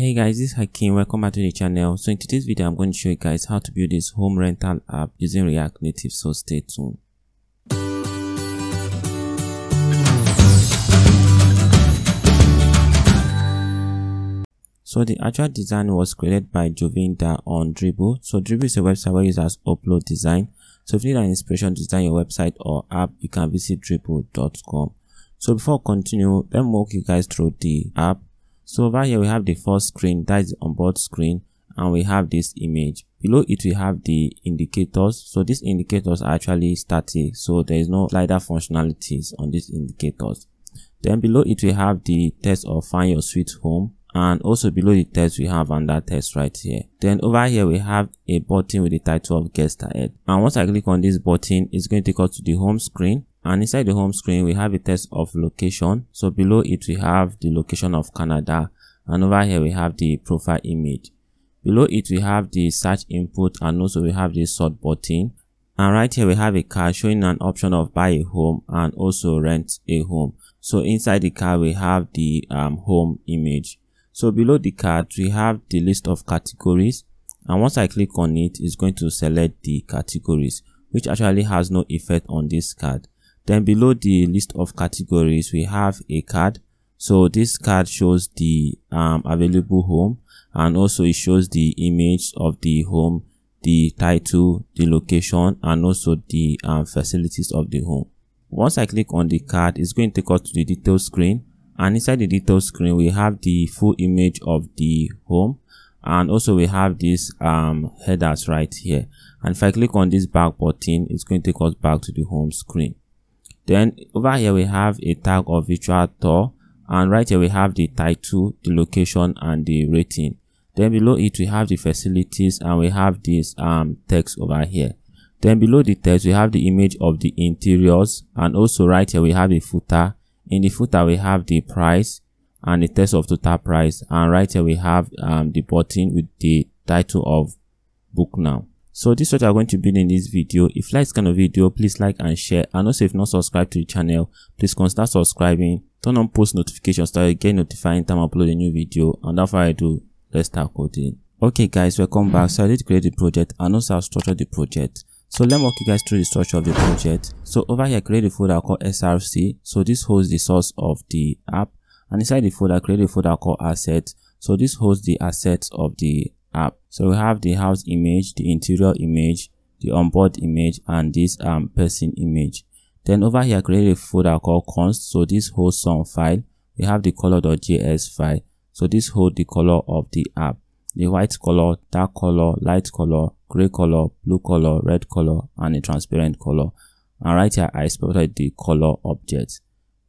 Hey guys, this is Hakim. Welcome back to the channel. So in today's video, I'm going to show you guys how to build this home rental app using React Native. So stay tuned. So the actual design was created by Jovinda on Dribbble. So Dribbble is a website where users upload design. So if you need an inspiration to design your website or app, you can visit dribbble.com. So before I continue, let me walk you guys through the app. So over here we have the first screen, that is the onboard screen, and we have this image. Below it we have the indicators. So these indicators are actually static, so there is no slider functionalities on these indicators. Then below it we have the text of find your sweet home and also below the text we have another text right here then over here we have a button with the title of get started and once i click on this button it's going to take us to the home screen and inside the home screen we have a text of location. So below it we have the location of canada. And over here we have the profile image. Below it we have the search input and also we have the sort button. And right here we have a card showing an option of buy a home and also rent a home. So inside the card we have the um, home image. So below the card, we have the list of categories. And once I click on it, it's going to select the categories, which actually has no effect on this card. Then below the list of categories, we have a card. So this card shows the um, available home and also it shows the image of the home, the title, the location, and also the um, facilities of the home. Once I click on the card, it's going to take us to the details screen and inside the details screen we have the full image of the home and also we have these um, headers right here and if I click on this back button it's going to take us back to the home screen then over here we have a tag of virtual tour and right here we have the title the location and the rating. Then below it we have the facilities and we have this um, text over here. Then below the text we have the image of the interiors and also right here we have a footer. In the footer we have the price and the text of total price. And right here we have um, the button with the title of book now so this is what i'm going to build in this video if you like this kind of video please like and share and also if not subscribed to the channel please consider subscribing turn on post notifications so you get notified anytime i upload a new video and that's what i do let's start coding okay guys welcome back so i did create the project and also i've structured the project so let me walk you guys through the structure of the project. So over here, create a folder called SRC. So this holds the source of the app. And inside the folder, create a folder called assets. So this holds the assets of the app. So we have the house image, the interior image, the onboard image, and this um, person image. Then over here, create a folder called const. So this holds some file. We have the color.js file. So this holds the color of the app. The white color, dark color, light color, gray color, blue color, red color, and a transparent color. And right here, I specified the color object.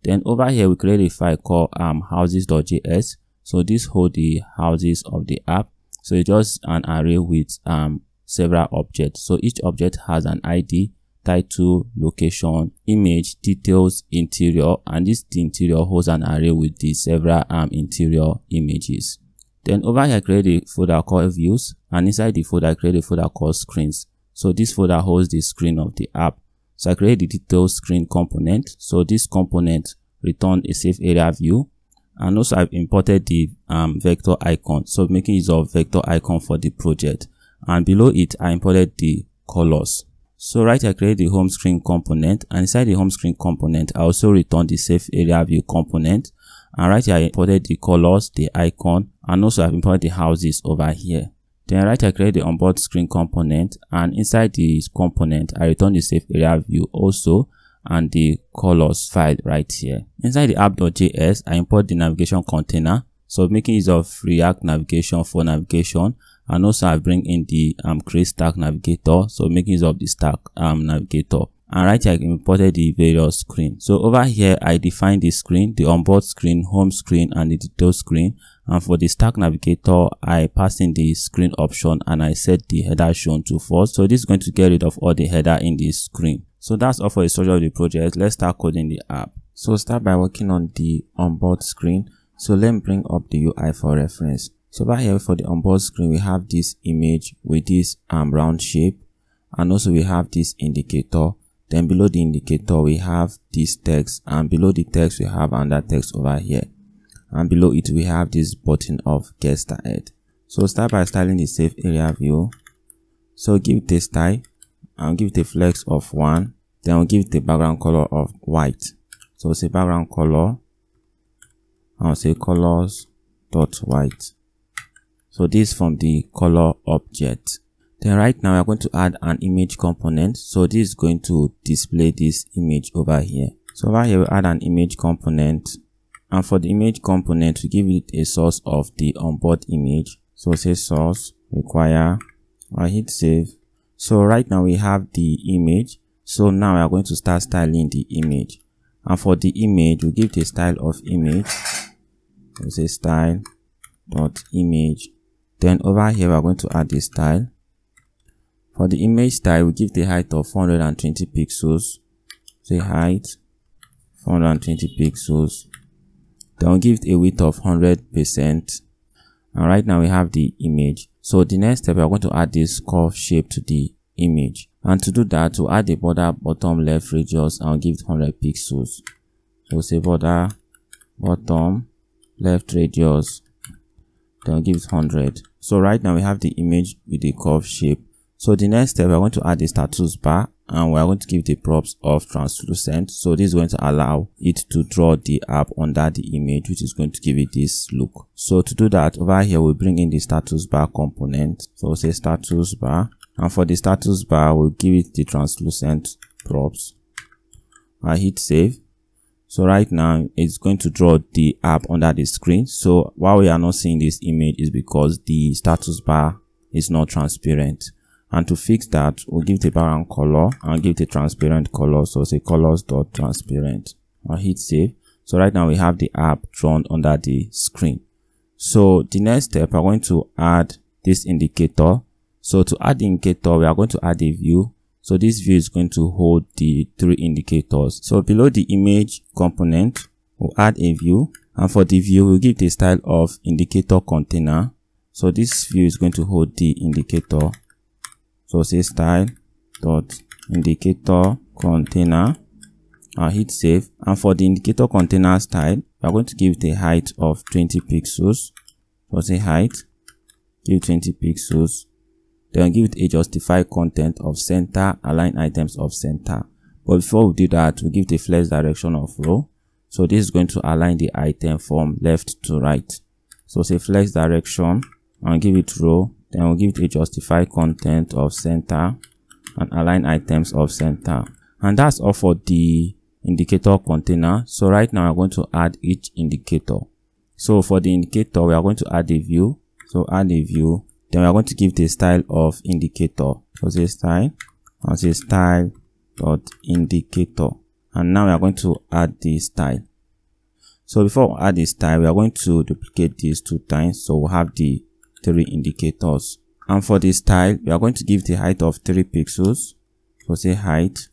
Then over here, we create a file called um, houses.js. So this hold the houses of the app. So it's just an array with um, several objects. So each object has an ID, title, location, image, details, interior, and this interior holds an array with the several um, interior images. Then over here, I create a folder called views and inside the folder, I create a folder called screens. So this folder holds the screen of the app. So I create the details screen component. So this component returns a safe area view. And also I've imported the um, vector icon. So making use of vector icon for the project. And below it, I imported the colors. So right I create the home screen component and inside the home screen component, I also return the safe area view component and right here I imported the colors, the icon, and also I've imported the houses over here. Then right I create the onboard screen component and inside this component I return the safe area view also and the colors file right here. Inside the app.js I import the navigation container so making use of React navigation for navigation and also I bring in the um, create stack navigator so making use of the stack um, navigator and right here I imported the various screen. So over here I define the screen, the onboard screen, home screen and the detail screen and for the stack navigator I pass in the screen option and I set the header shown to false. So this is going to get rid of all the header in this screen. So that's all for the structure of the project. Let's start coding the app. So start by working on the onboard screen. So let me bring up the UI for reference. So over here for the onboard screen we have this image with this um, round shape and also we have this indicator then below the indicator, we have this text and below the text, we have another text over here. and below it we have this button of get started so start by styling the safe area view so give a style and give it a flex of one then we'll give it a background color of white. So say background color i'll say colors dot white. So this from the color object. Then right now we're going to add an image component. So this is going to display this image over here. So over here we add an image component. And for the image component we give it a source of the onboard image. So say source require i hit save so right now we have the image. So now we are going to start styling the image. And for the image we give the style of image. We say style dot image. Then over here we are going to add the style. For the image style we give the height of 420 pixels. Say height 420 pixels. Then we'll give a width of 100 percent. And right now we have the image so the next step we are going to add this curve shape to the image. And to do that to add the border bottom left radius and we'll give it 100 pixels. So say border bottom left radius then we'll give it 100 so right now we have the image with the curve shape so the next step we're going to add the status bar and we're going to give the props of translucent. So this is going to allow it to draw the app under the image which is going to give it this look. So to do that over here we bring in the status bar component. So we'll say status bar and for the status bar we'll give it the translucent props. I hit save. So right now it's going to draw the app under the screen. So why we are not seeing this image is because the status bar is not transparent and to fix that we'll give it a background color and give it a transparent color. So say colors dot transparent. I'll hit save. So right now we have the app drawn under the screen. So the next step i'm going to add this indicator. So to add the indicator we are going to add a view. So this view is going to hold the three indicators. So below the image component we'll add a view. And for the view we'll give the style of indicator container. So this view is going to hold the indicator so say style dot indicator container I'll hit save and for the indicator container style we're going to give it a height of 20 pixels. So say height? Give 20 pixels. Then give it a justify content of center align items of center. But before we do that we give the flex direction of row. So this is going to align the item from left to right. So say flex direction and give it row then we'll give it a justify content of center and align items of center. And that's all for the indicator container. So right now we're going to add each indicator. So for the indicator, we are going to add a view. So add a view. Then we are going to give the style of indicator. So say style. I'll say style dot indicator. And now we are going to add the style. So before we add the style, we are going to duplicate these two times. So we'll have the three indicators. And for the style we are going to give the height of 3 pixels. So say height.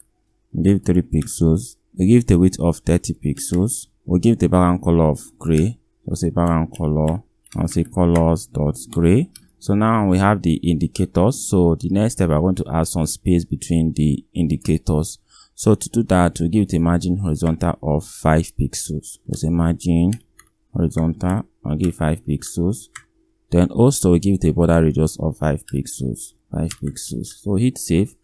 Give 3 pixels. We give the width of 30 pixels. We give the background color of gray. So say background color. And say colors dot gray. So now we have the indicators. So the next step we're going to add some space between the indicators. So to do that we give a margin horizontal of 5 pixels. So say margin horizontal i'll give 5 pixels then also we give it a border radius of 5 pixels 5 pixels. So hit save.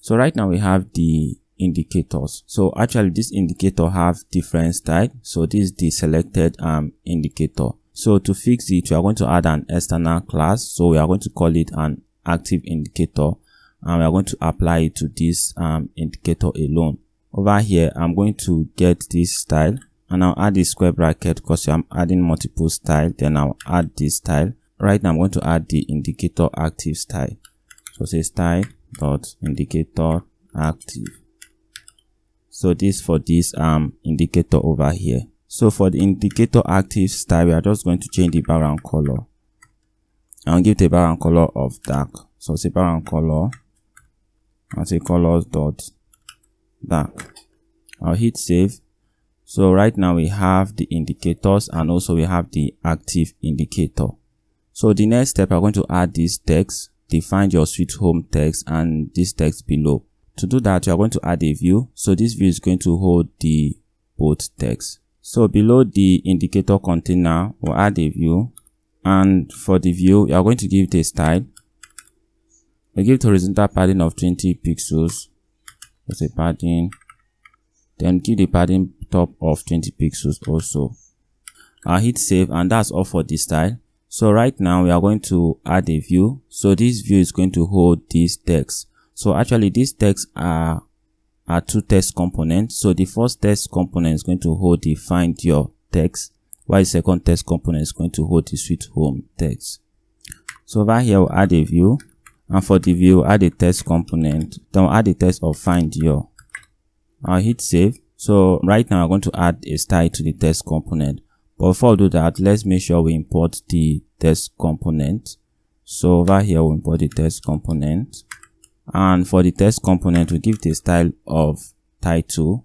So right now we have the indicators. So actually this indicator have different style so this is the selected um indicator. So to fix it we are going to add an external class. So we are going to call it an active indicator and we are going to apply it to this um indicator alone. Over here i'm going to get this style and i'll add the square bracket because i'm adding multiple style. Then i'll add this style right now i'm going to add the indicator active style. So say style dot indicator active. So this for this um indicator over here. So for the indicator active style we are just going to change the background color. And give the background color of dark. So say background color and say colors dot dark. I'll hit save. So right now we have the indicators and also we have the active indicator so the next step, I'm going to add this text, define your sweet home text and this text below. To do that, you are going to add a view. So this view is going to hold the both text. So below the indicator container, we'll add a view. And for the view, you are going to give it a style. We give it horizontal padding of 20 pixels. That's a padding. Then give the padding top of 20 pixels also. I'll hit save and that's all for this style. So right now we are going to add a view. So this view is going to hold this text. So actually these texts are, are two text components. So the first text component is going to hold the find your text while the second text component is going to hold the sweet home text. So over here we'll add a view and for the view add a text component then we'll add a text of find your. I'll hit save. So right now I'm going to add a style to the text component. But before we do that, let's make sure we import the text component. So over here, we import the text component. And for the text component, we give the style of title.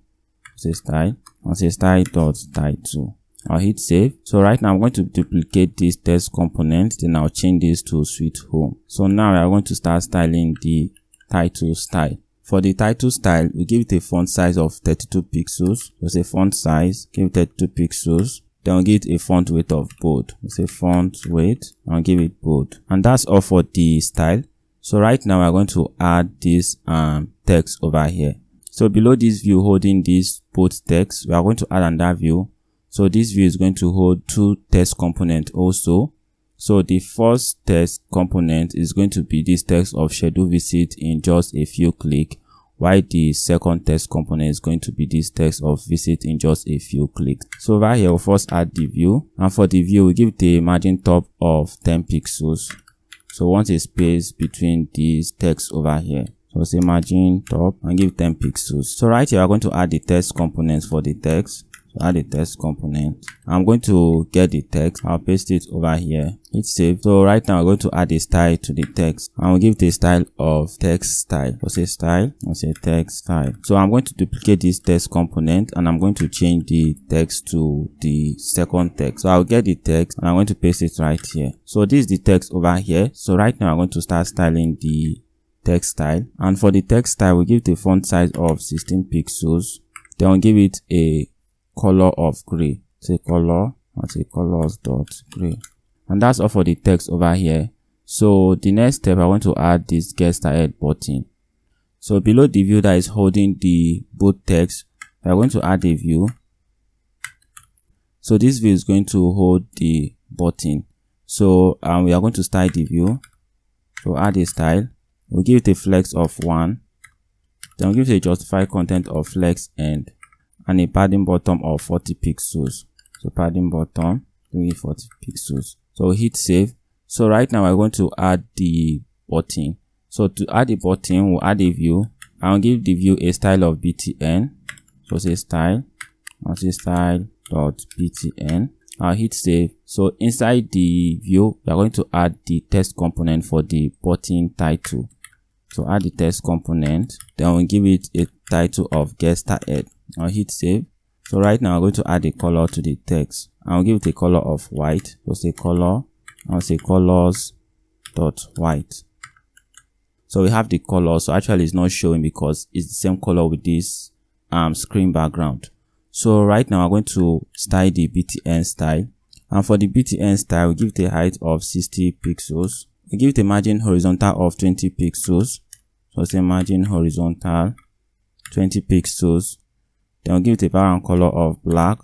Say style. I'll say style dot title. I'll hit save. So right now I'm going to duplicate this text component. Then I'll change this to sweet home. So now are going to start styling the title style. For the title style, we give it a font size of 32 pixels. So say font size, give it 32 pixels. Then we'll give it a font weight of bold. We'll say font weight and give it bold. And that's all for the style. So right now we're going to add this um, text over here. So below this view holding this bold text, we are going to add another view. So this view is going to hold two text component also. So the first text component is going to be this text of schedule visit in just a few clicks while the second text component is going to be this text of visit in just a few clicks. So right here, we'll first add the view. And for the view, we give the margin top of 10 pixels. So want a space between these text over here. So say margin top and give 10 pixels. So right here, we're going to add the text components for the text add a text component. I'm going to get the text. I'll paste it over here. Hit save so right now i'm going to add a style to the text. I will give the style of text style. I'll say style? I'll say text style? So i'm going to duplicate this text component and i'm going to change the text to the second text. So i'll get the text and i'm going to paste it right here. So this is the text over here. So right now i'm going to start styling the text style. And for the text style we give the font size of 16 pixels. Then we'll give it a color of gray. Say color and colors dot gray. And that's all for the text over here. So the next step i want to add this get started button. So below the view that is holding the both text we're going to add a view. So this view is going to hold the button. So um, we are going to style the view. So add a style. We'll give it a flex of one. Then we'll give it a justify content of flex end and a padding bottom of 40 pixels. So padding bottom, doing 40 pixels. So hit save. So right now we're going to add the button. So to add the button, we'll add a view. I'll give the view a style of btn. So say style. I'll say style dot btn. I'll hit save. So inside the view, we are going to add the text component for the button title. So add the text component. Then we'll give it a title of get started. I'll hit save. So right now I'm going to add a color to the text. I'll give it a color of white. So say color. I'll say colors dot white. So we have the color. So actually it's not showing because it's the same color with this um, screen background. So right now I'm going to style the BTN style. And for the BTN style, we give it a height of 60 pixels. We give it a margin horizontal of 20 pixels. So say margin horizontal 20 pixels then we'll give it a background color of black.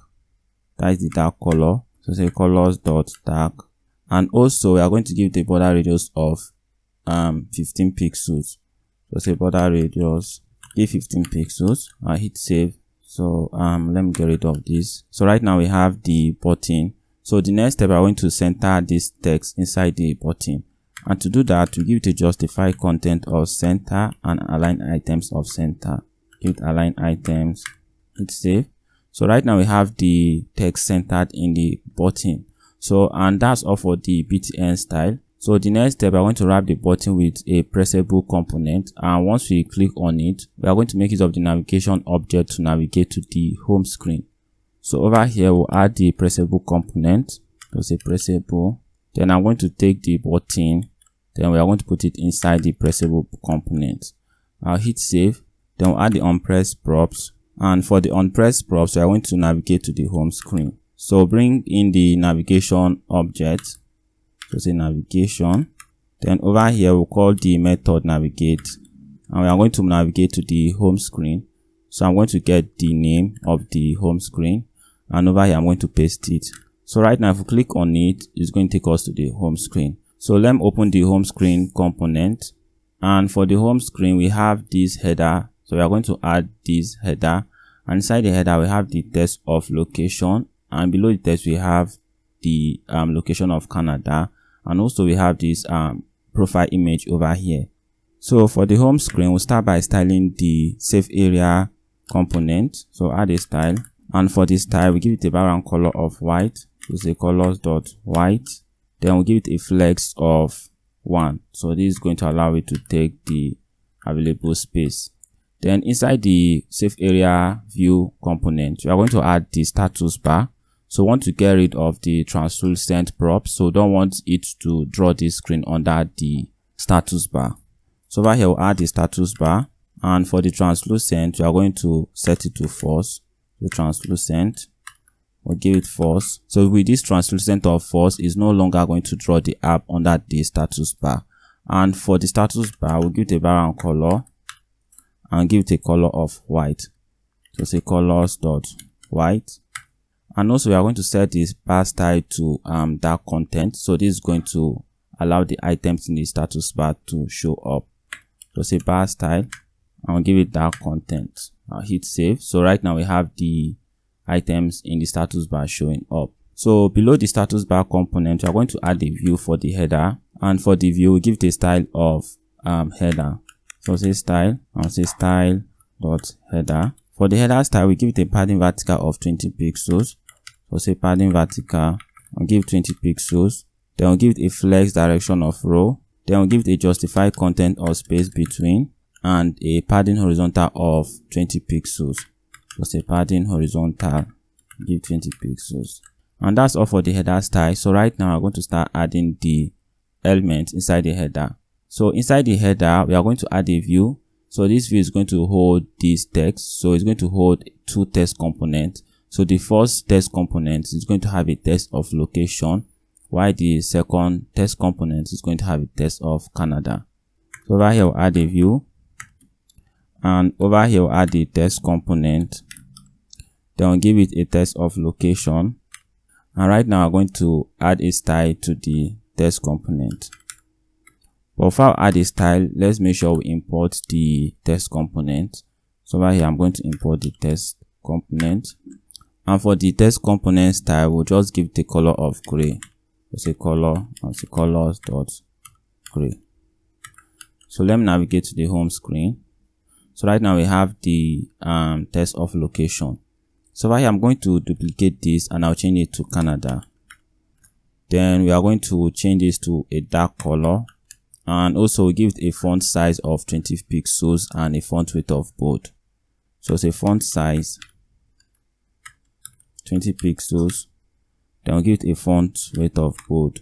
That is the dark color. So say colors dot dark. And also we are going to give the border radius of um 15 pixels. So say border radius give 15 pixels. I hit save. So um let me get rid of this. So right now we have the button. So the next step i'm going to center this text inside the button. And to do that we give it a justify content of center and align items of center. Give it align items hit save so right now we have the text centered in the button so and that's all for the btn style so the next step, i want to wrap the button with a pressable component and once we click on it, we are going to make use of the navigation object to navigate to the home screen. So over here, we'll add the pressable component. So say pressable. Then I'm going to take the button. Then we are going to put it inside the pressable component. I'll hit save. Then we'll add the unpressed props and for the unpressed props are going to navigate to the home screen. So bring in the navigation object. So say navigation. Then over here we'll call the method navigate. And we are going to navigate to the home screen. So i'm going to get the name of the home screen. And over here i'm going to paste it. So right now if we click on it it's going to take us to the home screen. So let me open the home screen component. And for the home screen we have this header so we are going to add this header and inside the header we have the text of location and below the text we have the um, location of Canada and also we have this um, profile image over here. So for the home screen we'll start by styling the safe area component. So add a style and for this style we give it a background color of white. So say colors dot white. Then we'll give it a flex of one. So this is going to allow it to take the available space then inside the safe area view component, we are going to add the status bar. So want to get rid of the translucent prop. So don't want it to draw this screen under the status bar. So over here, we'll add the status bar. And for the translucent, we are going to set it to false. The translucent, we'll give it false. So with this translucent of false, is no longer going to draw the app under the status bar. And for the status bar, we'll give it a background color and give it a color of white. So say colors dot white. And also we are going to set this bar style to um, dark content. So this is going to allow the items in the status bar to show up. So say bar style and we'll give it dark content. Hit save. So right now we have the items in the status bar showing up. So below the status bar component we are going to add a view for the header. And for the view we give it a style of um, header so say style and say style dot header. For the header style we give it a padding vertical of 20 pixels. So say padding vertical and give 20 pixels. Then we'll give it a flex direction of row. Then we'll give it a justify content or space between and a padding horizontal of 20 pixels. So say padding horizontal give 20 pixels. And that's all for the header style. So right now i'm going to start adding the elements inside the header so inside the header, we are going to add a view. So this view is going to hold this text. So it's going to hold two text components. So the first text component is going to have a text of location, while the second text component is going to have a text of Canada. So over here, we'll add a view. And over here, we'll add the text component. Then we'll give it a text of location. And right now, I'm going to add a style to the text component. But for our add a style, let's make sure we import the text component. So right here, I'm going to import the text component. And for the text component style, we'll just give the color of gray. Let's say color, and say colors dot gray. So let me navigate to the home screen. So right now we have the um, of location. So right here, I'm going to duplicate this and I'll change it to Canada. Then we are going to change this to a dark color and also give it a font size of 20 pixels and a font weight of bold so it's a font size 20 pixels then we'll give it a font weight of bold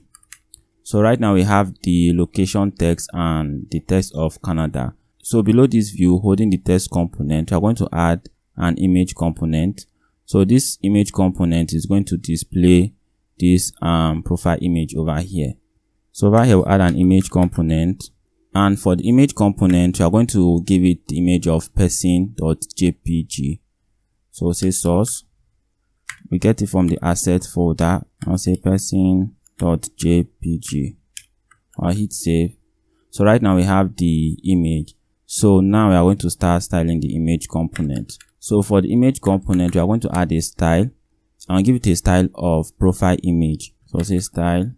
so right now we have the location text and the text of canada. So below this view holding the text component we are going to add an image component. So this image component is going to display this um, profile image over here so over here, we'll add an image component. And for the image component, we are going to give it the image of person.jpg. So say source. We get it from the asset folder. I'll say person.jpg. I'll hit save. So right now we have the image. So now we are going to start styling the image component. So for the image component, we are going to add a style. I'll give it a style of profile image. So say style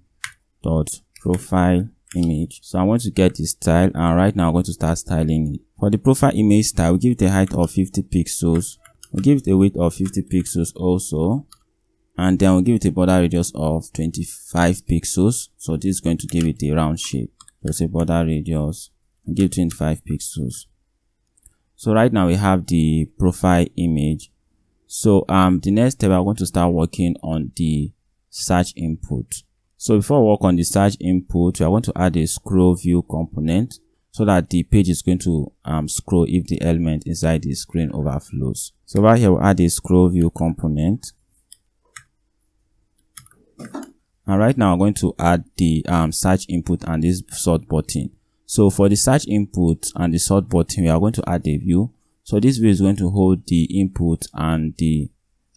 dot profile image. So i want to get the style and right now i'm going to start styling it. For the profile image style we give it a height of 50 pixels. We give it a width of 50 pixels also. And then we'll give it a border radius of 25 pixels. So this is going to give it a round shape. So say border radius. Give 25 pixels. So right now we have the profile image. So um the next step i'm going to start working on the search input so before I work on the search input, are going to add a scroll view component. so that the page is going to um, scroll if the element inside the screen overflows. So over here, we'll add a scroll view component. And right now, I'm going to add the um, search input and this sort button. So for the search input and the sort button, we are going to add a view. So this view is going to hold the input and the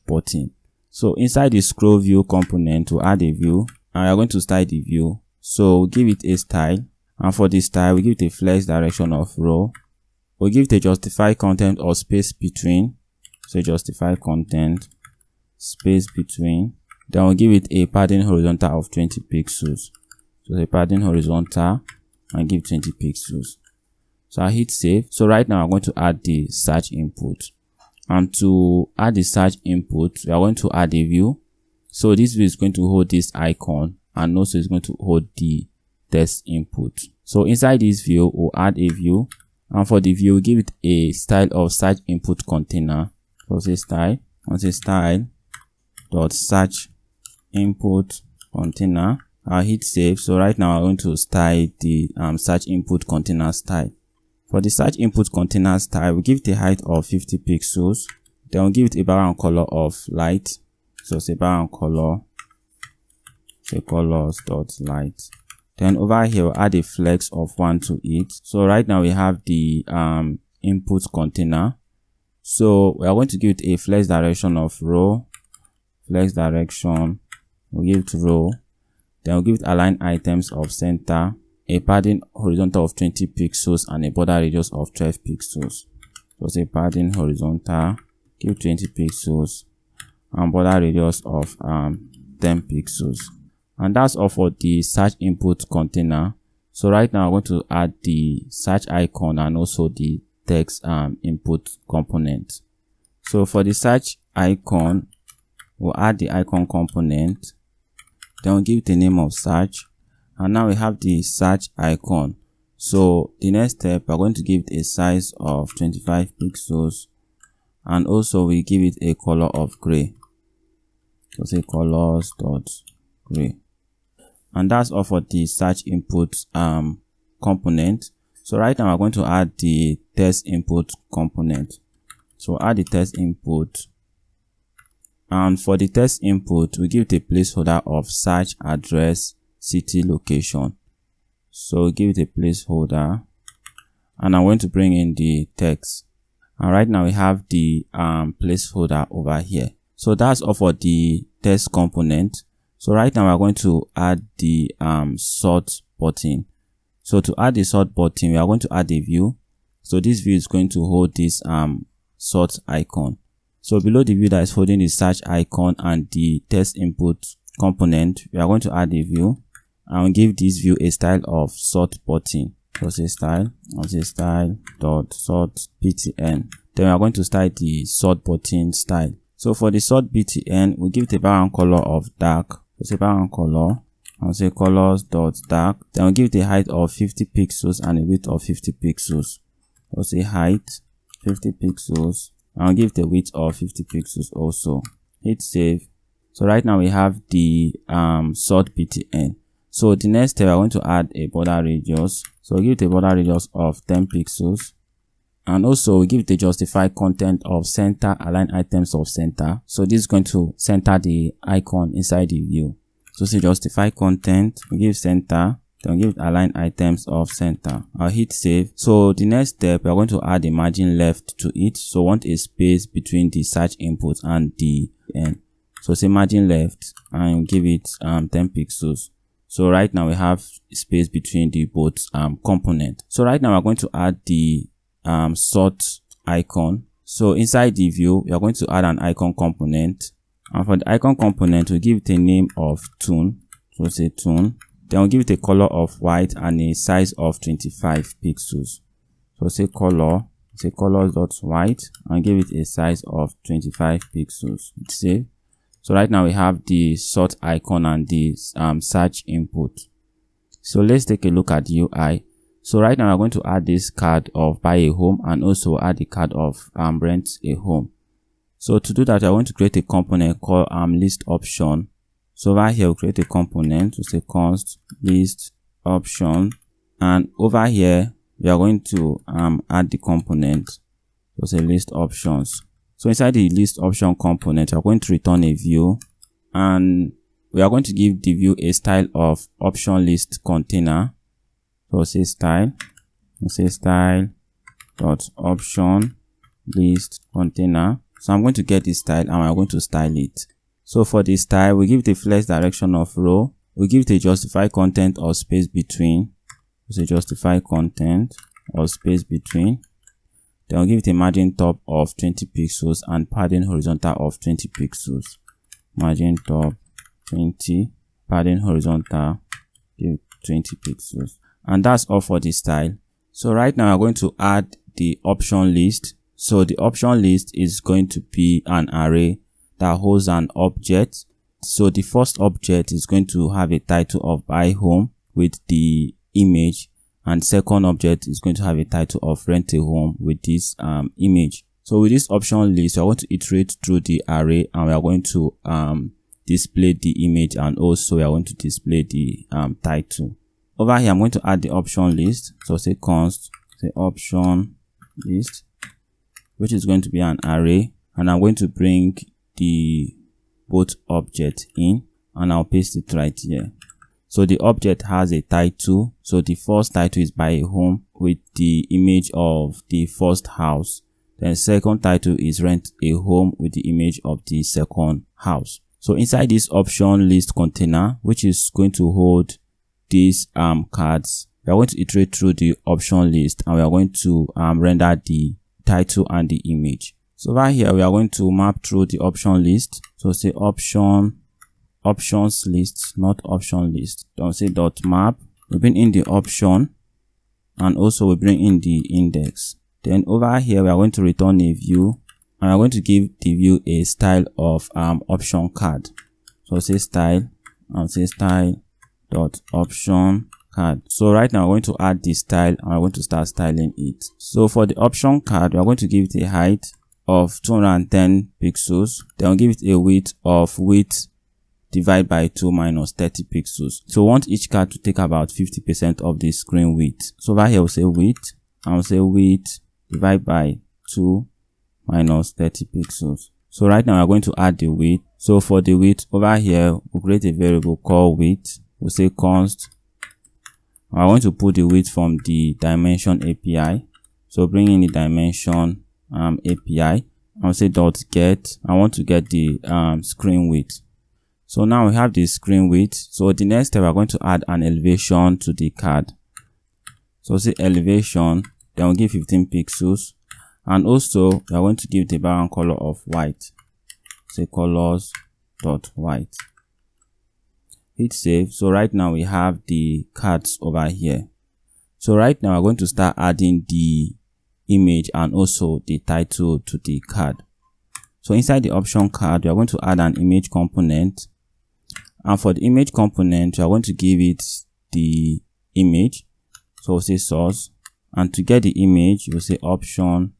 button. So inside the scroll view component, we'll add a view and we are going to style the view. So we'll give it a style. And for this style, we give it a flex direction of row. We'll give it a justify content or space between. So justify content, space between. Then we'll give it a padding horizontal of 20 pixels. So a padding horizontal and give 20 pixels. So I hit save. So right now I'm going to add the search input. And to add the search input, we are going to add a view. So this view is going to hold this icon and also it's going to hold the text input. So inside this view, we'll add a view. And for the view, we'll give it a style of search input container. So say style, and say style dot search input container I'll hit save. So right now I'm going to style the um, search input container style. For the search input container style, we'll give it a height of 50 pixels. Then we'll give it a background color of light. So say background color, say colors dot light. Then over here, add a flex of one to it. So right now we have the um, input container. So we are going to give it a flex direction of row, flex direction, we'll give it row, then we'll give it align items of center, a padding horizontal of 20 pixels and a border radius of 12 pixels. So say padding horizontal, give 20 pixels and border radius of um, 10 pixels. And that's all for the search input container. So right now I'm going to add the search icon and also the text um, input component. So for the search icon, we'll add the icon component then we'll give it a name of search and now we have the search icon so the next step we're going to give it a size of 25 pixels and also we give it a color of gray so say colors dot gray and that's all for the search input um component so right now we're going to add the text input component so add the text input and for the text input, we give it a placeholder of search address city location. So give it a placeholder and I'm going to bring in the text. And right now we have the um, placeholder over here. So that's all for the text component. So right now we're going to add the um, sort button. So to add the sort button, we are going to add a view. So this view is going to hold this um, sort icon. So below the view that is holding the search icon and the text input component, we are going to add a view and give this view a style of sort button. So say style, I'll say style dot sort btn. Then we are going to style the sort button style. So for the sort btn, we give it a background color of dark. So say background color. I'll say colors dot dark. Then we'll give it a height of 50 pixels and a width of 50 pixels. I'll say height 50 pixels I'll give the width of 50 pixels also. Hit save. So right now we have the um, sort btn. So the next step, we're going to add a border radius. So we give it a border radius of 10 pixels. And also we give the justify content of center align items of center. So this is going to center the icon inside the view. So say justify content, give center then give align items of center. I'll hit save. So the next step, we're going to add a margin left to it. So want a space between the search input and the end. So say margin left and give it um, 10 pixels. So right now we have space between the both um, component. So right now we're going to add the um, sort icon. So inside the view, we are going to add an icon component. And for the icon component, we give it a name of tune. So say tune. Then we'll give it a color of white and a size of 25 pixels. So say color, say colors dot white and give it a size of 25 pixels. Save. So right now we have the sort icon and the um, search input. So let's take a look at the UI. So right now we're going to add this card of buy a home and also add the card of um, rent a home. So to do that, I want to create a component called um, list option so over here, we'll create a component, we'll say const list option. And over here, we are going to um, add the component. So say list options. So inside the list option component, we are going to return a view and we are going to give the view a style of option list container. So say style, we'll say style dot option list container. So I'm going to get this style and I'm going to style it. So for this style, we give the flex direction of row. We give the justify content or space between. We say justify content or space between. Then we'll give it a margin top of 20 pixels and padding horizontal of 20 pixels. Margin top 20, padding horizontal, give 20 pixels. And that's all for the style. So right now i'm going to add the option list. So the option list is going to be an array that holds an object. So the first object is going to have a title of buy home with the image and second object is going to have a title of rent a home with this um, image. So with this option list, we're going to iterate through the array and we are going to um, display the image and also we are going to display the um, title. Over here, I'm going to add the option list. So say const, say option list, which is going to be an array. And I'm going to bring the both object in and I'll paste it right here. So the object has a title. So the first title is buy a home with the image of the first house. Then second title is rent a home with the image of the second house. So inside this option list container, which is going to hold these um, cards, we are going to iterate through the option list and we are going to um, render the title and the image. So right here, we are going to map through the option list. So say option options list, not option list. Don't say dot map. We bring in the option and also we bring in the index. Then over here, we are going to return a view and I'm going to give the view a style of um, option card. So say style and say style dot option card. So right now I'm going to add the style and I'm going to start styling it. So for the option card, we are going to give it a height of 210 pixels. Then we'll give it a width of width divide by 2 minus 30 pixels. So we want each card to take about 50% of the screen width. So over here we'll say width, and we'll say width divide by 2 minus 30 pixels. So right now we're going to add the width. So for the width over here, we'll create a variable called width. We'll say const. I want to put the width from the dimension API. So bring in the dimension um, API. I'll say dot get. I want to get the um, screen width. So now we have the screen width. So the next step, we're going to add an elevation to the card. So say elevation, then we'll give 15 pixels. And also, we are going to give the background color of white. Say colors dot white. Hit save. So right now we have the cards over here. So right now we're going to start adding the image and also the title to the card. So inside the option card, we are going to add an image component and for the image component we are going to give it the image so we'll say source and to get the image we'll say option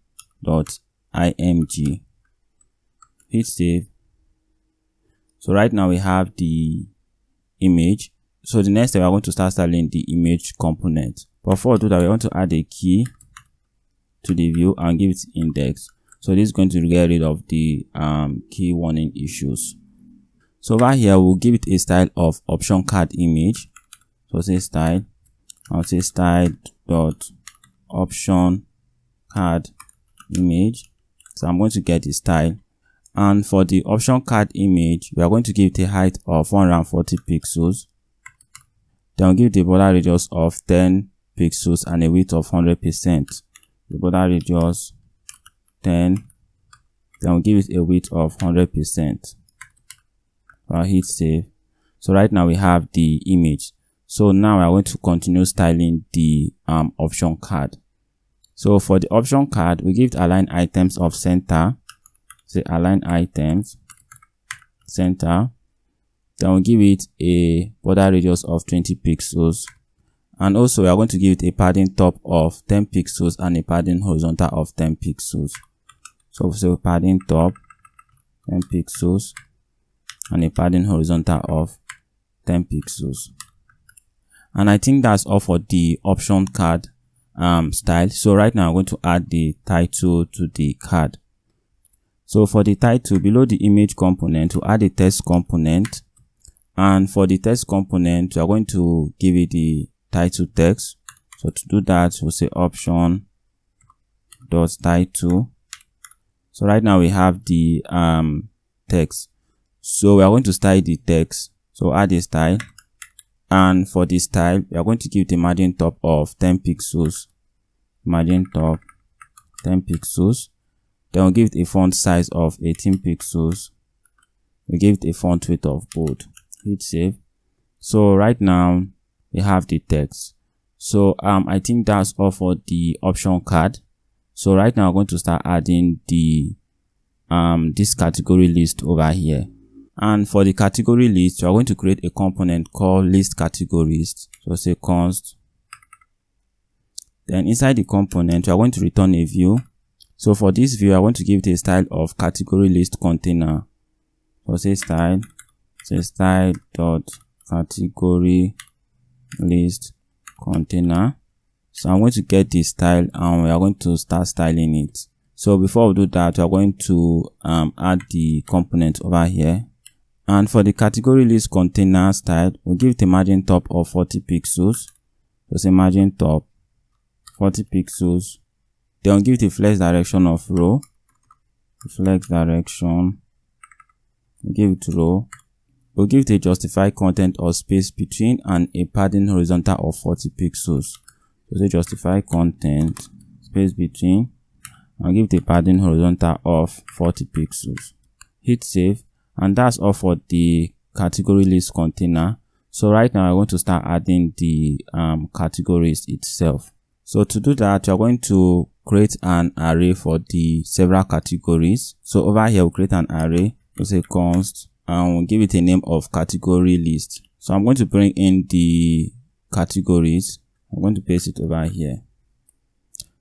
dot img hit save so right now we have the image so the next step we're going to start styling the image component but before we do that we want to add a key to the view and give it index so this is going to get rid of the um, key warning issues so over here, we'll give it a style of option card image. So say style, I'll say style dot option card image. So I'm going to get the style. And for the option card image, we are going to give it a height of 140 pixels. Then we'll give the border radius of 10 pixels and a width of 100%. The border radius 10. Then we'll give it a width of 100%. I'll hit save. So right now we have the image. So now I'm going to continue styling the um, option card. So for the option card, we give the align items of center. Say align items center. Then we'll give it a border radius of 20 pixels. And also we are going to give it a padding top of 10 pixels and a padding horizontal of 10 pixels. So, padding top 10 pixels and a padding horizontal of 10 pixels. And I think that's all for the option card. um, style. So right now I'm going to add the title to the card. So for the title below the image component, to add a text component. And for the text component, we are going to give it the title text. So to do that, we'll say option dot title. So right now we have the um, text. So we are going to style the text. So add a style and for the style we are going to give the margin top of 10 pixels margin top 10 pixels then we'll give it a font size of 18 pixels we give it a font weight of bold hit save so right now we have the text so um i think that's all for the option card so right now i'm going to start adding the um this category list over here and for the category list, you are going to create a component called list categories. So say const. Then inside the component, you are going to return a view. So for this view, I want to give it a style of category list container. So say style, say style dot category list container. So I'm going to get the style and we are going to start styling it. So before we do that, we are going to um, add the component over here. And for the category list container style, we give it a margin top of 40 pixels. So say margin top 40 pixels. Give it a flex direction of row. Flex direction. Give it row. We'll give it a justify content or space between and a padding horizontal of 40 pixels. So say justify content space between and give it a padding horizontal of 40 pixels. Hit save and that's all for the category list container so right now i want to start adding the um, categories itself so to do that you're going to create an array for the several categories. So over here we'll create an array. We'll say const and we'll give it a name of category list. So i'm going to bring in the categories. I'm going to paste it over here.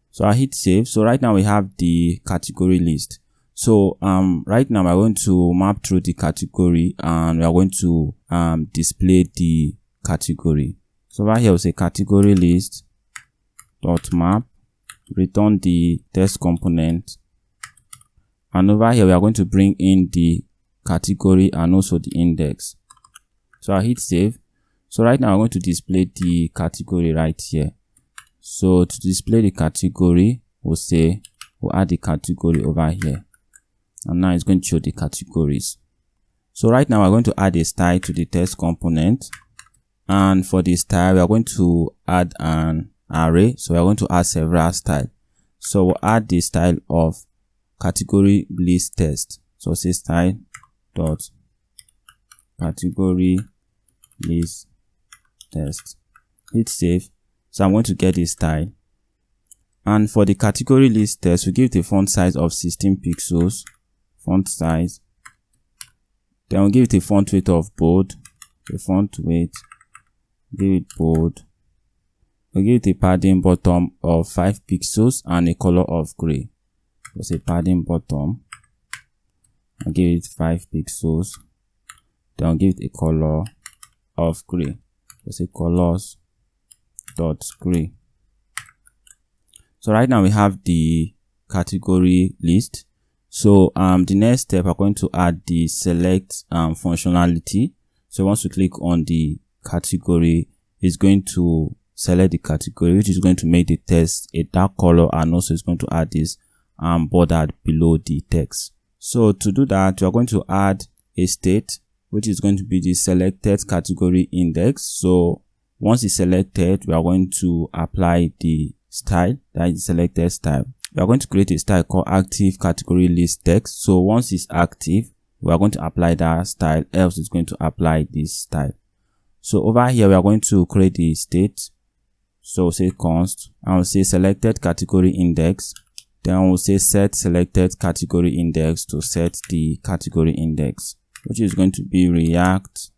So i hit save. So right now we have the category list. So um, right now we're going to map through the category and we are going to um, display the category. So right here we'll say category list dot map return the text component and over here we are going to bring in the category and also the index. So I hit save. So right now I'm going to display the category right here. So to display the category, we'll say we'll add the category over here and now it's going to show the categories so right now we're going to add a style to the text component and for the style we are going to add an array. So we're going to add several style so we'll add the style of category list text. So say style dot category list text. Hit save. So i'm going to get this style. And for the category list text we give a font size of 16 pixels font size. Then we'll give it a font weight of bold. The font weight give it bold give it a padding bottom of 5 pixels and a color of gray. So say padding bottom? I'll give it 5 pixels. Then I'll give it a color of gray. So say colors dot gray? So right now we have the category list. So um, the next step, I'm going to add the select um, functionality. So once you click on the category, it's going to select the category, which is going to make the text a dark color and also it's going to add this um, border below the text. So to do that, you are going to add a state, which is going to be the selected category index. So once it's selected, we are going to apply the style, that is selected style we are going to create a style called active category list text. So once it's active, we are going to apply that style, else it's going to apply this style. So over here, we are going to create the state. So we'll say const, and we'll say selected category index. Then we'll say set selected category index to set the category index, which is going to be react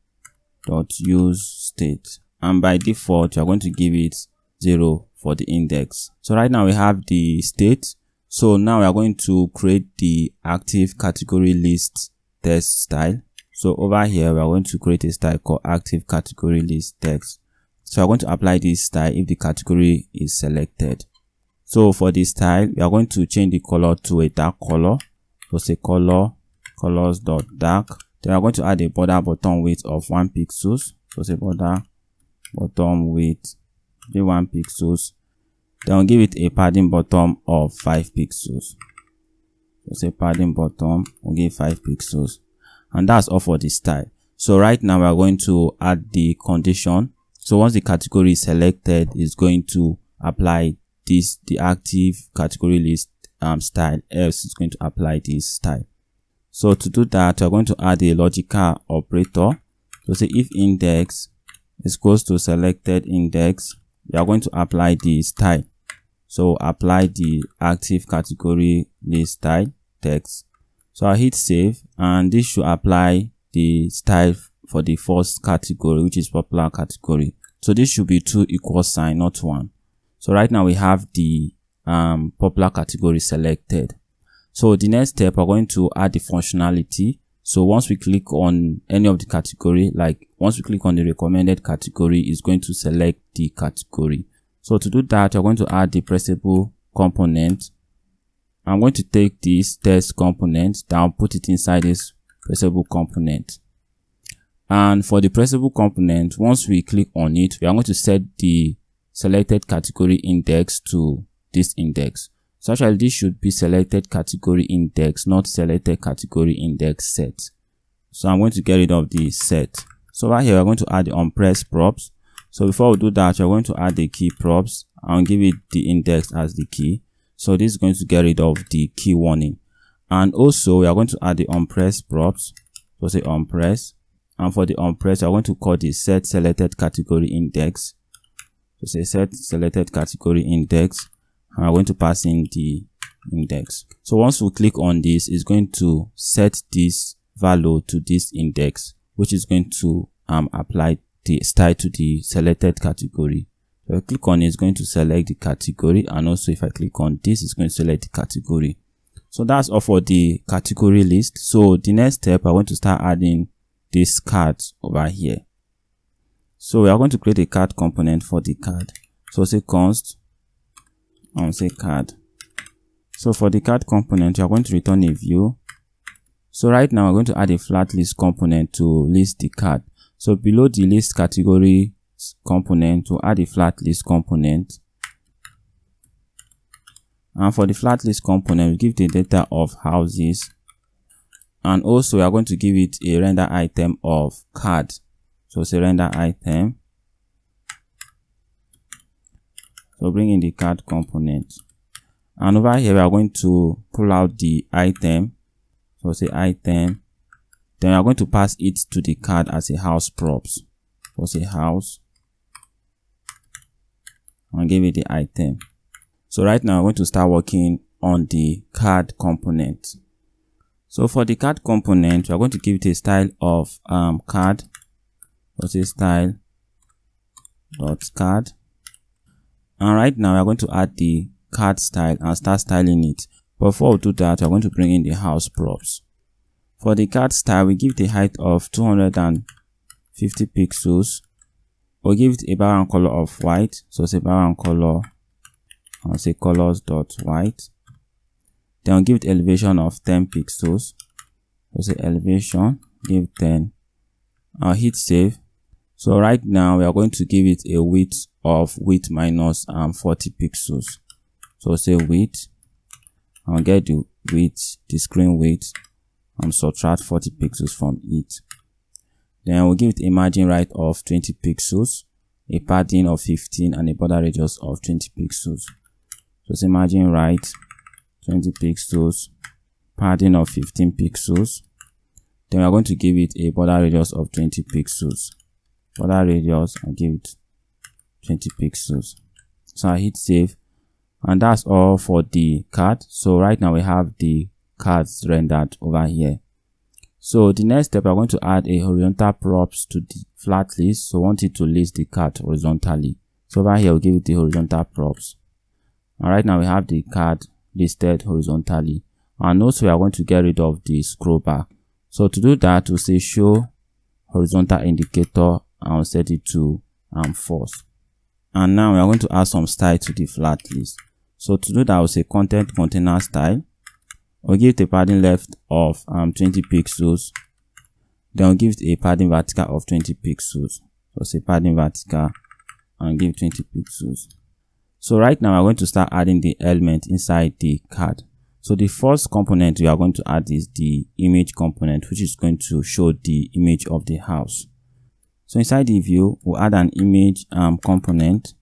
dot use state. And by default, you're going to give it zero for the index. So right now we have the state. So now we are going to create the active category list text style. So over here, we are going to create a style called active category list text. So we're going to apply this style if the category is selected. So for this style, we are going to change the color to a dark color. So say color, colors dot dark. Then we're going to add a border bottom width of one pixels. So say border bottom width, be one pixels. Then we'll give it a padding bottom of five pixels. So say padding bottom, we'll give five pixels. And that's all for this style. So right now we're going to add the condition so once the category is selected, it's going to apply this, the active category list um, style, else it's going to apply this style. So to do that, we're going to add a logical operator. So say if index is equals to selected index, we are going to apply the style. So apply the active category list style text. So I hit save and this should apply the style for the first category, which is popular category. So this should be two equal sign, not one. So right now we have the um, popular category selected. So the next step, we're going to add the functionality. So once we click on any of the category, like once we click on the recommended category, it's going to select the category. So to do that, we're going to add the pressable component. I'm going to take this text component down, put it inside this pressable component. And for the pressable component, once we click on it, we are going to set the selected category index to this index. So actually this should be selected category index, not selected category index set. So I'm going to get rid of the set. So right here, we're going to add the onPress props. So before we do that, we're going to add the key props and give it the index as the key. So this is going to get rid of the key warning. And also we are going to add the onPress props. So say onPress and for the onPress, I want to call the set selected category index. So say set selected category index, and I'm going to pass in the index. So once we click on this, it's going to set this value to this index, which is going to um, apply the style to the selected category. So I click on it, it's going to select the category, and also if I click on this, it's going to select the category. So that's all for the category list. So the next step, I want to start adding this card over here. So we are going to create a card component for the card. So say const and say card. So for the card component, you are going to return a view. So right now we're going to add a flat list component to list the card. So below the list category component, to add a flat list component. And for the flat list component, we give the data of houses and also we are going to give it a render item of card. So say render item. So bring in the card component. And over here we are going to pull out the item. So say item. Then we are going to pass it to the card as a house props. So say house. And give it the item. So right now i'm going to start working on the card component so for the card component, we are going to give it a style of um, card. Let's say style dot card. And right now we are going to add the card style and start styling it. Before we do that, we are going to bring in the house props. For the card style, we give the height of 250 pixels. We'll give it a background color of white. So say background color, I'll say colors dot white. Then I'll give it elevation of 10 pixels. So say elevation, give 10. I'll hit save. So right now we are going to give it a width of width minus um, 40 pixels. So say width. I'll get the width, the screen width, and subtract 40 pixels from it. Then we'll give it a margin right of 20 pixels, a padding of 15, and a border radius of 20 pixels. So say margin right 20 pixels, padding of 15 pixels. Then we are going to give it a border radius of 20 pixels. Border radius, I give it 20 pixels. So I hit save. And that's all for the card. So right now we have the cards rendered over here. So the next step, we're going to add a horizontal props to the flat list. So I want it to list the card horizontally. So over here, we'll give it the horizontal props. And right now we have the card listed horizontally and also we are going to get rid of the scroll bar so to do that we'll say show horizontal indicator and we'll set it to um, false. And now we are going to add some style to the flat list. So to do that, we'll say content container style. We'll give it a padding left of um, 20 pixels. Then we'll give it a padding vertical of 20 pixels. So say padding vertical and give 20 pixels. So right now we're going to start adding the element inside the card. So the first component we are going to add is the image component, which is going to show the image of the house. So inside the view, we'll add an image um, component.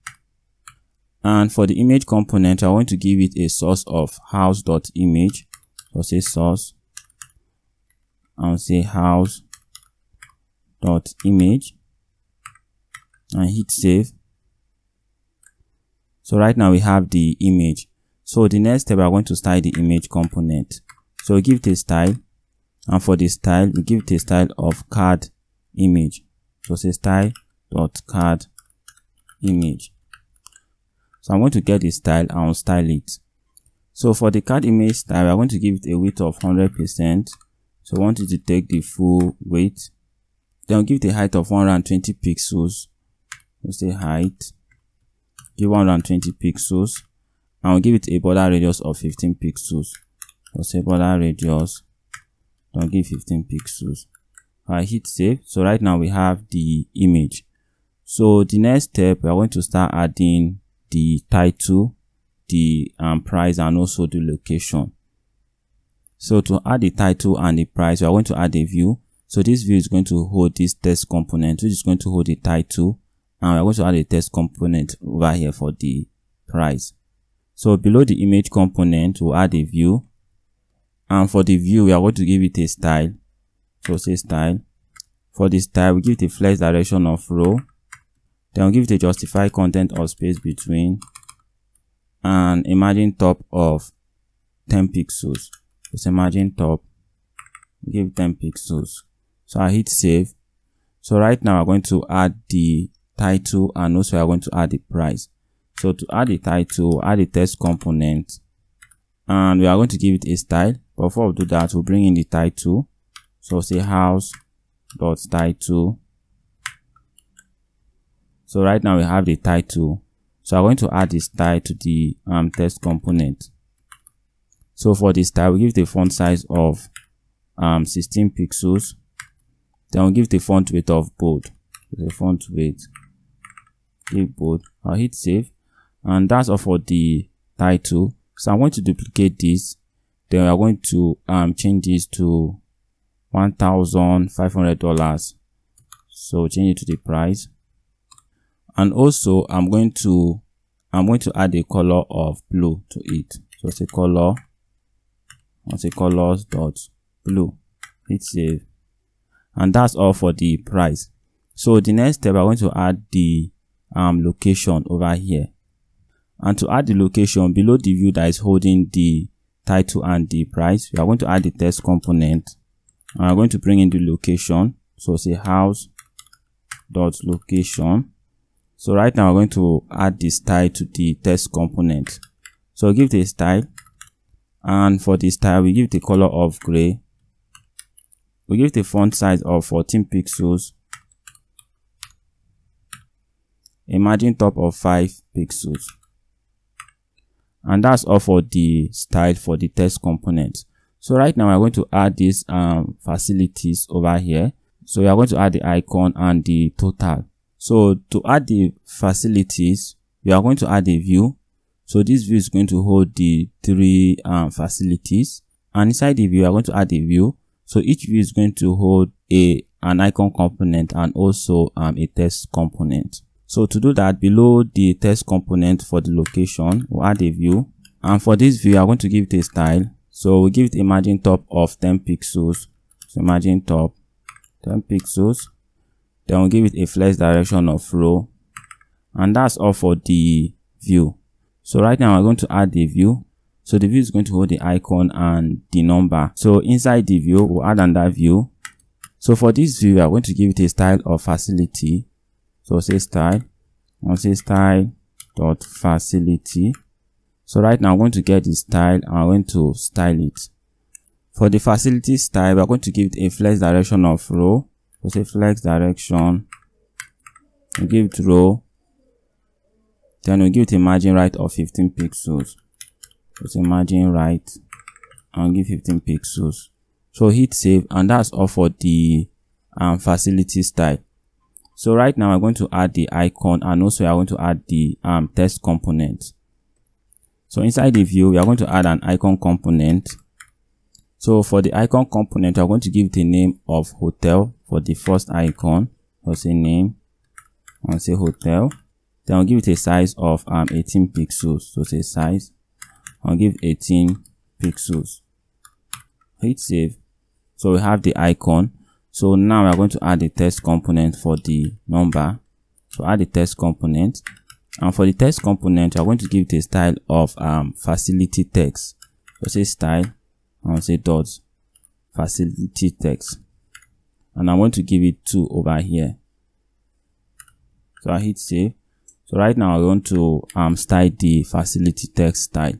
And for the image component, I want to give it a source of house.image. So say source. I'll say house.image and hit save. So right now we have the image. So the next step, we're going to style the image component. So we give it a style. And for the style, we give it a style of card image. So say style dot card image. So I'm going to get the style and I'll style it. So for the card image style, we're going to give it a width of 100%. So I want it to take the full weight. Then I'll give it a height of 120 pixels. We'll say height. Give 120 pixels and we'll give it a border radius of 15 pixels. We'll say border radius? Don't give 15 pixels. I hit save so right now we have the image. So the next step we are going to start adding the title the um, price and also the location. So to add the title and the price we are going to add a view. So this view is going to hold this text component which is going to hold the title and we're going to add a text component over here for the price so below the image component, we'll add a view. And for the view, we are going to give it a style. So say style. For the style, we give it a flex direction of row. Then we'll give it a justify content or space between. And a margin top of 10 pixels. Say margin top. Give 10 pixels. So I hit save. So right now, i'm going to add the title and also we're going to add the price. So to add the title, add the text component, and we are going to give it a style. But before we do that, we'll bring in the title. So say house dot title. So right now we have the title. So I'm going to add the style to the um, text component. So for the style, we give the font size of um, 16 pixels. Then we'll give the font weight of bold. The font weight, bold. I'll hit save. And that's all for the title. So i'm going to duplicate this. Then we are going to um change this to one thousand five hundred dollars. So change it to the price. And also i'm going to i'm going to add a color of blue to it. So say color i'll say colors dot blue. Hit save. And that's all for the price. So the next step i'm going to add the um location over here and to add the location below the view that is holding the title and the price, we are going to add the text component. I'm going to bring in the location. So say house dot location. So right now we're going to add the style to the text component. So give a style. And for the style, we give the color of gray. We give the font size of 14 pixels. A margin top of 5 pixels. And that's all for the style for the text component. So right now i'm going to add these um, facilities over here. So we are going to add the icon and the total. So to add the facilities we are going to add a view. So this view is going to hold the three um, facilities. And inside the view we are going to add a view. So each view is going to hold a an icon component and also um, a text component so to do that, below the text component for the location, we'll add a view. And for this view, I'm going to give it a style. So we give it a margin top of 10 pixels. So margin top 10 pixels. Then we'll give it a flex direction of row. And that's all for the view. So right now, I'm going to add the view. So the view is going to hold the icon and the number. So inside the view, we'll add another view. So for this view, I'm going to give it a style of facility. So say style, I'll say style dot facility. So right now I'm going to get the style and I'm going to style it. For the facility style, we're going to give it a flex direction of row. So say flex direction we give it row then we give it a margin right of 15 pixels let's say margin right and give 15 pixels so hit save and that's all for the um, facility style so right now i'm going to add the icon and also i'm going to add the um, component. So inside the view we are going to add an icon component. So for the icon component i'm going to give the name of hotel for the first icon. I'll say name. I'll say hotel. Then I'll give it a size of um 18 pixels. So say size. I'll give 18 pixels. Hit save. So we have the icon so now we are going to add the text component for the number. So add the text component. And for the text component we're going to give it a style of um facility text. So say style I'll say dot facility text. And I'm going to give it two over here. So I hit save. So right now I want to um style the facility text style.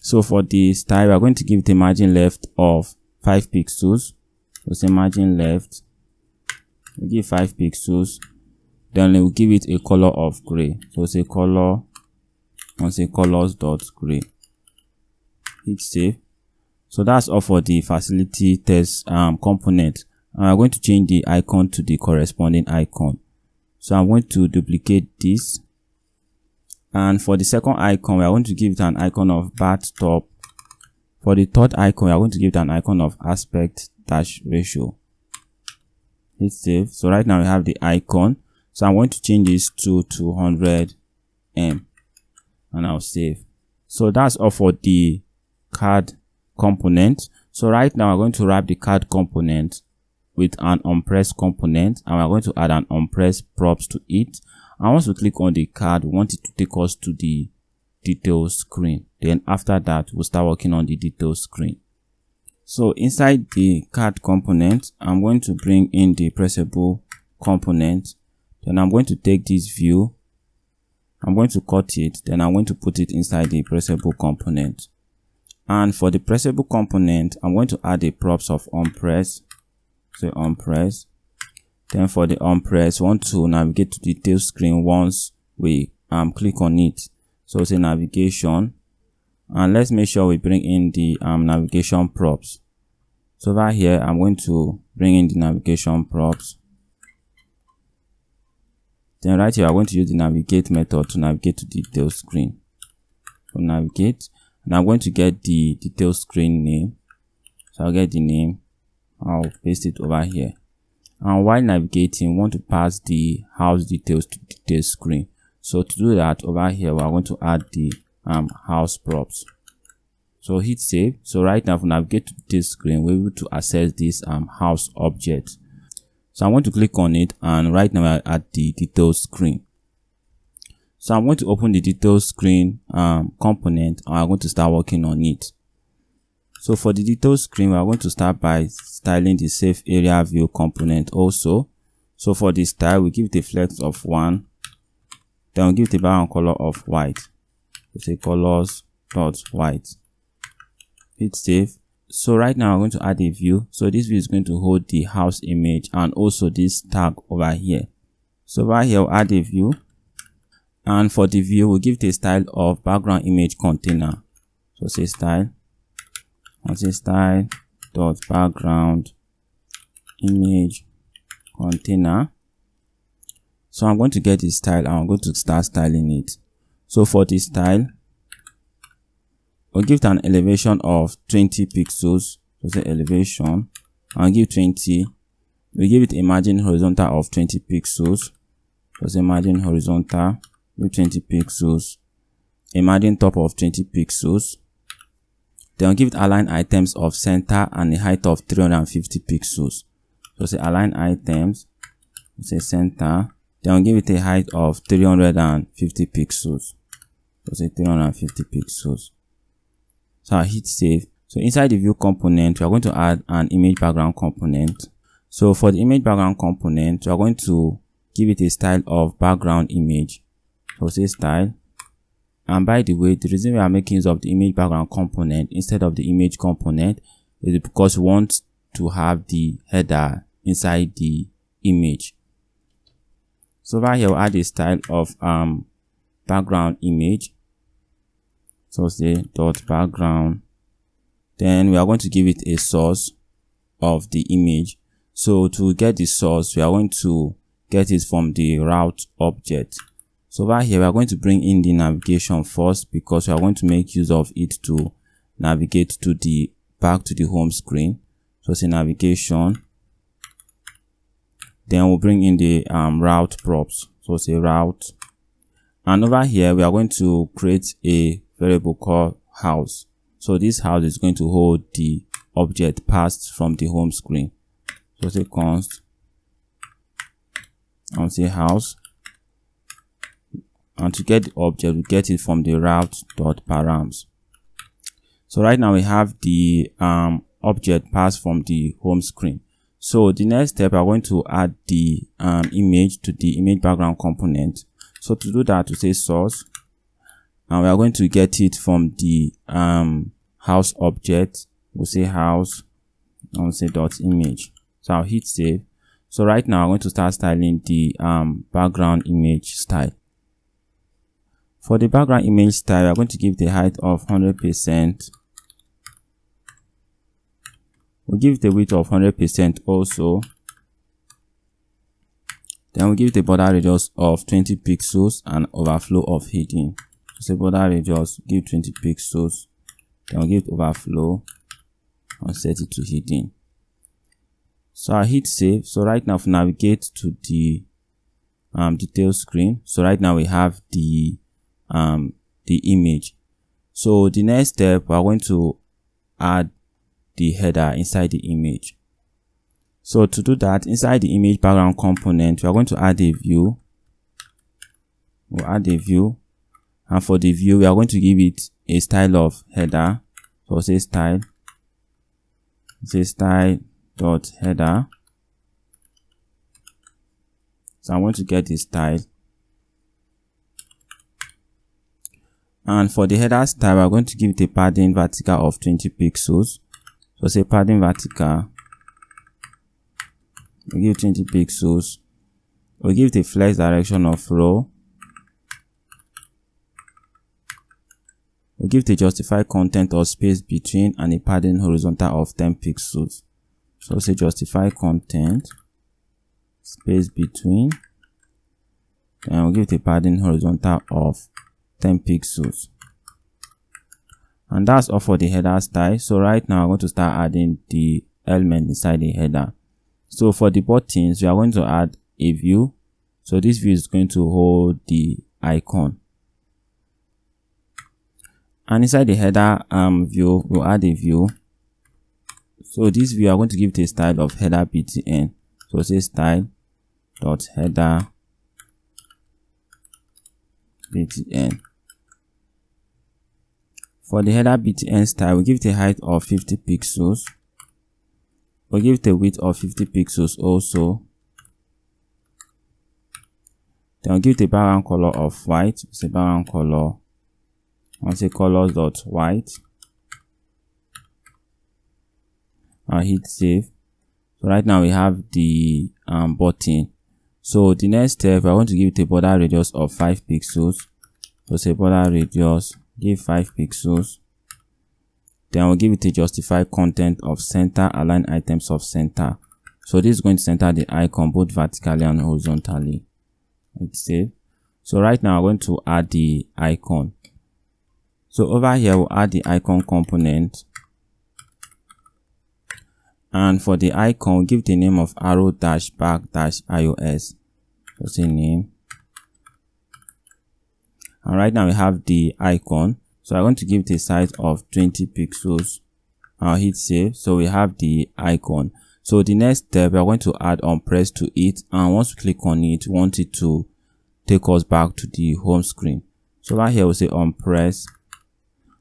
So for the style we're going to give it a margin left of 5 pixels so say margin left. We give 5 pixels. Then we'll give it a color of gray. So say color and say colors dot gray. Hit save. So that's all for the facility text um, component. I'm going to change the icon to the corresponding icon. So i'm going to duplicate this. And for the second icon we are going to give it an icon of bathtub for the third icon we are going to give it an icon of aspect dash ratio. Hit save. So right now we have the icon. So i'm going to change this to 200 m. And i'll save. So that's all for the card component. So right now we're going to wrap the card component with an unpressed component. And we're going to add an unpressed props to it. And once we click on the card we want it to take us to the details screen. Then after that we'll start working on the details screen. So inside the card component i'm going to bring in the pressable component. Then i'm going to take this view. I'm going to cut it. Then i'm going to put it inside the pressable component. And for the pressable component i'm going to add the props of onPress so onPress then for the onPress want to navigate to detail screen once we um click on it so say navigation. And let's make sure we bring in the um, navigation props. So over here i'm going to bring in the navigation props. Then right here i'm going to use the navigate method to navigate to the detail screen. So navigate and i'm going to get the detail screen name. So i'll get the name. I'll paste it over here. And while navigating, we want to pass the house details to detail screen. So to do that, over here, we're going to add the um, house props. So hit save. So right now, if we navigate to this screen, we're able to access this um, house object. So I'm going to click on it and right now we're at the details screen. So I'm going to open the details screen um, component and I'm going to start working on it. So for the detail screen, we are going to start by styling the safe area view component also. So for the style, we give it a flex of 1. Then we give a background color of white. We say colors dot white. Hit save. So right now I'm going to add a view. So this view is going to hold the house image and also this tag over here. So over here we'll add a view. And for the view, we'll give a style of background image container. So say style as a style dot background image container so i'm going to get this style and i'm going to start styling it. So for this style we'll give it an elevation of 20 pixels. So say elevation. And give 20 we give it a margin horizontal of 20 pixels. So say margin horizontal with 20 pixels. A margin top of 20 pixels. Then I'll give it align items of center and a height of 350 pixels. So say align items, say center, then give it a height of 350 pixels. So say 350 pixels. So I hit save. So inside the view component, we are going to add an image background component. So for the image background component, we are going to give it a style of background image. So say style, and by the way, the reason we are making use of the image background component instead of the image component is because we want to have the header inside the image. So over here we'll add a style of um background image. So say dot background. Then we are going to give it a source of the image. So to get the source we are going to get it from the route object. So over here we are going to bring in the navigation first because we are going to make use of it to navigate to the back to the home screen. So say navigation then we'll bring in the um, route props. So say route. And over here we are going to create a variable called house. So this house is going to hold the object passed from the home screen. So say const and say house. And to get the object we get it from the route dot params. So right now we have the um, object passed from the home screen so the next step I'm going to add the um, image to the image background component. So to do that we say source and we are going to get it from the um, house object. We'll say house and we'll say dot image. So i'll hit save. So right now i'm going to start styling the um, background image style. For the background image style we're going to give the height of 100 percent we'll give the width of 100 percent also. Then we give the border radius of 20 pixels and overflow of hidden so border radius give 20 pixels. Then we give it overflow and set it to hidden so i hit save so right now if we navigate to the um, detail screen so right now we have the um, the image. So the next step we're going to add the header inside the image. So to do that inside the image background component we are going to add a view. We'll add a view. And for the view we are going to give it a style of header. So say style say style dot header. So i'm going to get the style. And for the header style we're going to give it a padding vertical of 20 pixels so say padding vertical we give 20 pixels we give a flex direction of row we give the justify content or space between and a padding horizontal of 10 pixels. So say justify content space between and we'll give it a padding horizontal of 10 pixels and that's all for the header style. So right now i'm going to start adding the element inside the header. So for the buttons we are going to add a view. So this view is going to hold the icon. And inside the header um view we'll add a view. So this view i'm going to give it a style of header btn so say style dot header btn for the header btn style we give it a height of 50 pixels. We give it a width of 50 pixels also. Then we give it a background color of white. It's a background color. And say colors dot white. I hit save. So right now we have the um, button. So the next step i want to give it a border radius of 5 pixels. So say border radius give 5 pixels. Then we'll give it a justify content of center align items of center. So this is going to center the icon both vertically and horizontally. Hit save so right now i'm going to add the icon. So over here we'll add the icon component. And for the icon we'll give the name of arrow dash back dash ios so say name and right now we have the icon. So i'm going to give it a size of 20 pixels. I'll hit save. So we have the icon. So the next step we're going to add on press to it. And once we click on it we want it to take us back to the home screen. So right here we'll say on press.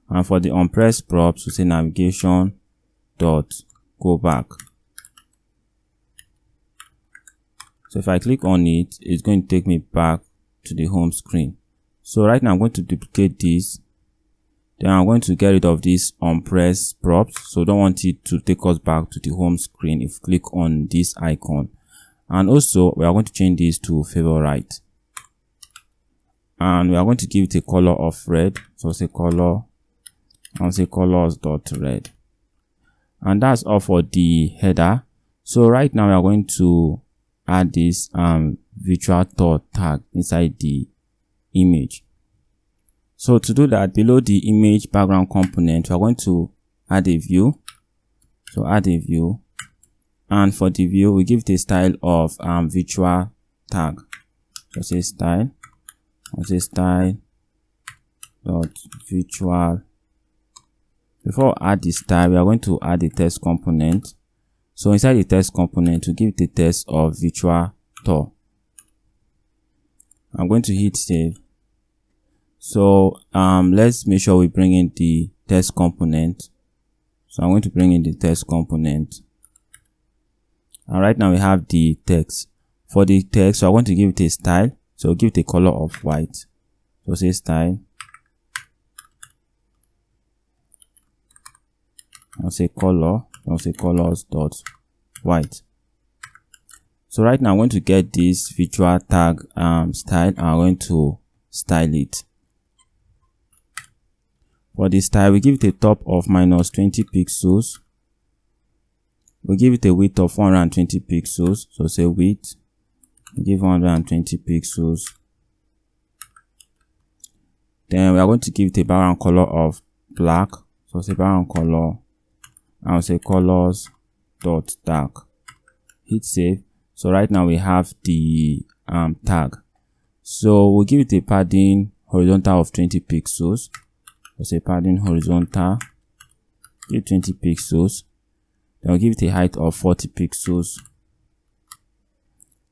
And for the on press props we say navigation dot go back. So if i click on it it's going to take me back to the home screen so right now i'm going to duplicate this. Then i'm going to get rid of this on press props. So don't want it to take us back to the home screen if click on this icon. And also we are going to change this to favorite. And we are going to give it a color of red. So say color and say colors dot red. And that's all for the header. So right now we are going to add this um virtual tag inside the image. So to do that below the image background component we are going to add a view. So add a view. And for the view we give the style of um virtual tag. So say style. I'll say style dot virtual. Before I add the style we are going to add the text component. So inside the text component we give the text of virtual tour. I'm going to hit save so um let's make sure we bring in the text component. So i'm going to bring in the text component. And right now we have the text. For the text so i want to give it a style. So give it a color of white. So say style. I'll say color. I'll say colors dot white. So right now i'm going to get this virtual tag um, style and i'm going to style it for the style we give it a top of minus 20 pixels. We give it a width of 120 pixels. So say width. Give 120 pixels. Then we are going to give it a background color of black. So say background color. I'll say colors dot dark. Hit save. So right now we have the um, tag. So we'll give it a padding horizontal of 20 pixels so say padding horizontal give 20 pixels then we'll give it a height of 40 pixels.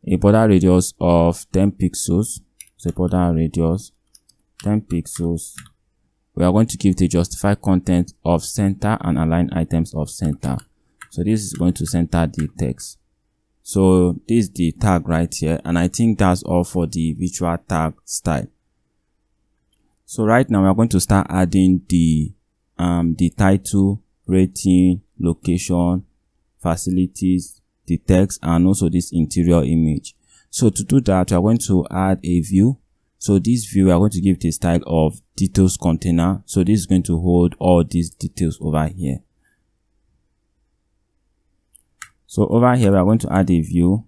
A border radius of 10 pixels so border radius 10 pixels. We are going to give it the justify content of center and align items of center. So this is going to center the text. So this is the tag right here and i think that's all for the virtual tag style so right now we are going to start adding the um the title rating location facilities the text and also this interior image. So to do that we are going to add a view. So this view we are going to give a style of details container. So this is going to hold all these details over here. So over here we are going to add a view.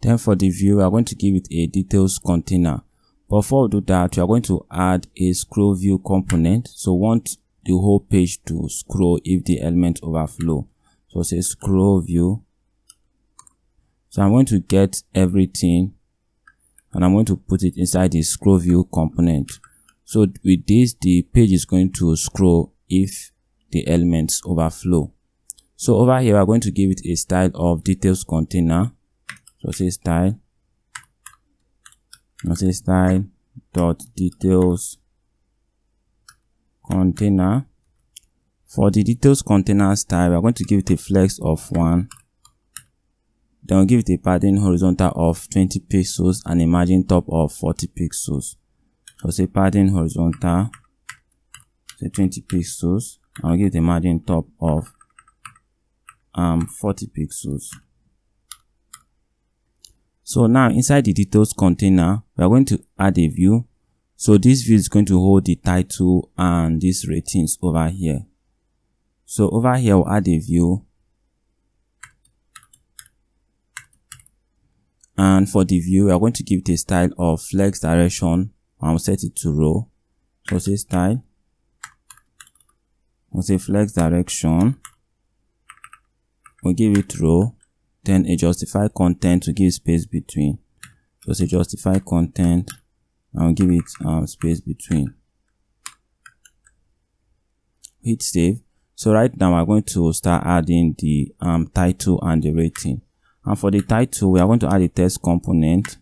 Then for the view we are going to give it a details container before we do that we are going to add a scroll view component. So want the whole page to scroll if the element overflow. So say scroll view. So i'm going to get everything and i'm going to put it inside the scroll view component. So with this the page is going to scroll if the elements overflow. So over here we're going to give it a style of details container. So say style I say style dot details container. For the details container style we're going to give it a flex of 1 then we'll give it a padding horizontal of 20 pixels and a margin top of 40 pixels. So say padding horizontal say 20 pixels and we'll give it a margin top of um 40 pixels so now inside the details container we are going to add a view. So this view is going to hold the title and these ratings over here. So over here we'll add a view. And for the view we are going to give it a style of flex direction we'll set it to row. So say style. We'll say flex direction. We'll give it row then a justify content to give space between. So say justify content and give it um, space between. Hit save. So right now we're going to start adding the um, title and the rating. And for the title we are going to add a text component.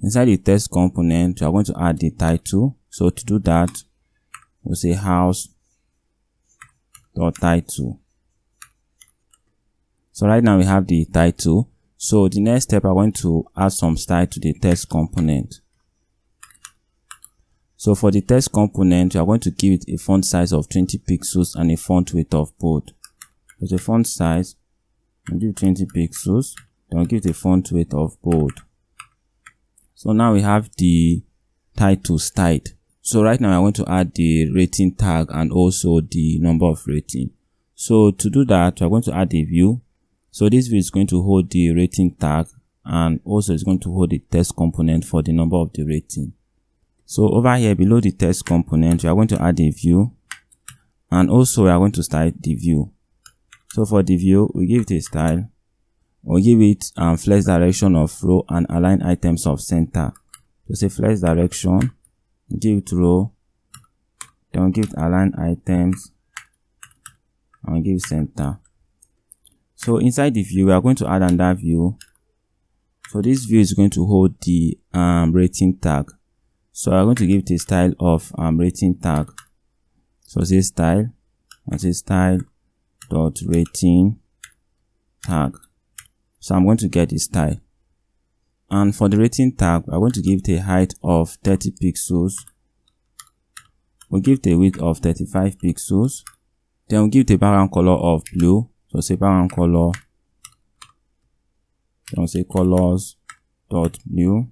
Inside the text component we are going to add the title. So to do that we'll say house dot title so right now we have the title. So the next step, I'm going to add some style to the text component. So for the text component, we are going to give it a font size of 20 pixels and a font weight of bold. So the font size, I'll give 20 pixels then I'll give the font weight of bold so now we have the title styled so right now I want to add the rating tag and also the number of rating so to do that we're going to add a view so this view is going to hold the rating tag and also it's going to hold the text component for the number of the rating. So over here below the text component we are going to add a view and also we are going to style the view. So for the view we give it a style. We give it um, flex direction of row and align items of center. So say flex direction give it row then give it align items and give center so inside the view we are going to add another view. So this view is going to hold the um, rating tag. So i'm going to give it a style of um, rating tag. So say style and say style dot rating tag. So i'm going to get the style. And for the rating tag we're going to give it a height of 30 pixels. We'll give it a width of 35 pixels. Then we'll give it a background color of blue so say background color then say colors dot blue.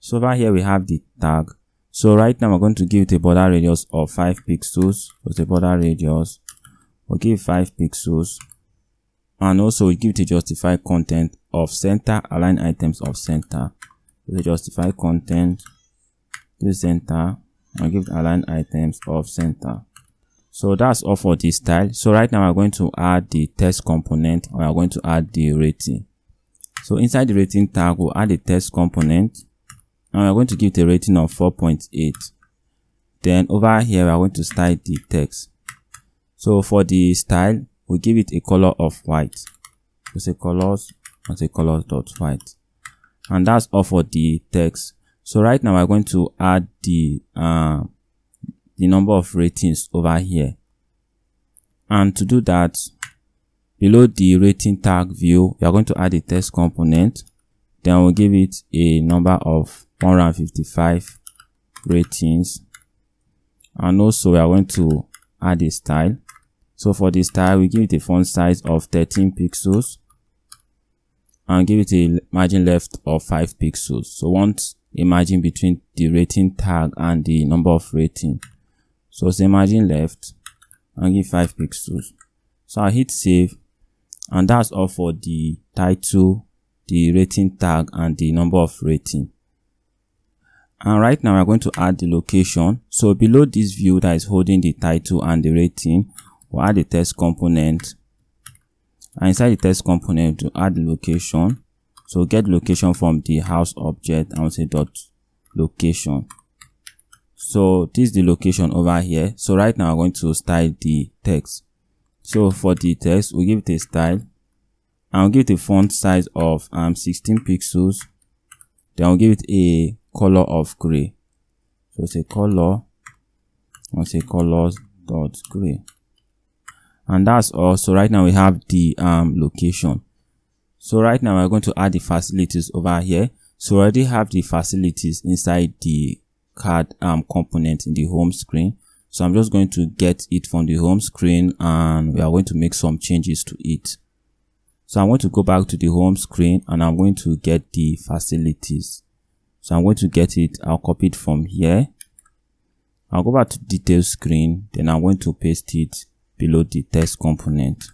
So over here we have the tag. So right now we're going to give it a border radius of 5 pixels. So the border radius. We'll give 5 pixels. And also we give it a justify content of center align items of center. So the justify content. To center. And give align items of center so that's all for this style. So right now we're going to add the text component and we're going to add the rating. So inside the rating tag we'll add the text component. And we're going to give a rating of 4.8 then over here we're going to style the text. So for the style we give it a color of white. So say colors and say colors dot white. And that's all for the text. So right now we're going to add the uh, the number of ratings over here. And to do that below the rating tag view we are going to add a text component. Then we'll give it a number of 155 ratings. And also we are going to add a style. So for the style we give it a font size of 13 pixels and give it a margin left of 5 pixels. So want a margin between the rating tag and the number of rating so say margin left and give 5 pixels. So i hit save and that's all for the title the rating tag and the number of rating. And right now we're going to add the location. So below this view that is holding the title and the rating we'll add the text component. And inside the text component to add the location. So get location from the house object and we'll say dot location so this is the location over here. So right now i'm going to style the text. So for the text we we'll give it a style. We'll give it a font size of um 16 pixels. Then i'll give it a color of gray. So say color. I'll say colors dot gray. And that's all. So right now we have the um location. So right now we're going to add the facilities over here. So we already have the facilities inside the card um component in the home screen. So i'm just going to get it from the home screen and we are going to make some changes to it. So i'm going to go back to the home screen and i'm going to get the facilities. So i'm going to get it i'll copy it from here. I'll go back to details screen then i'm going to paste it below the text component.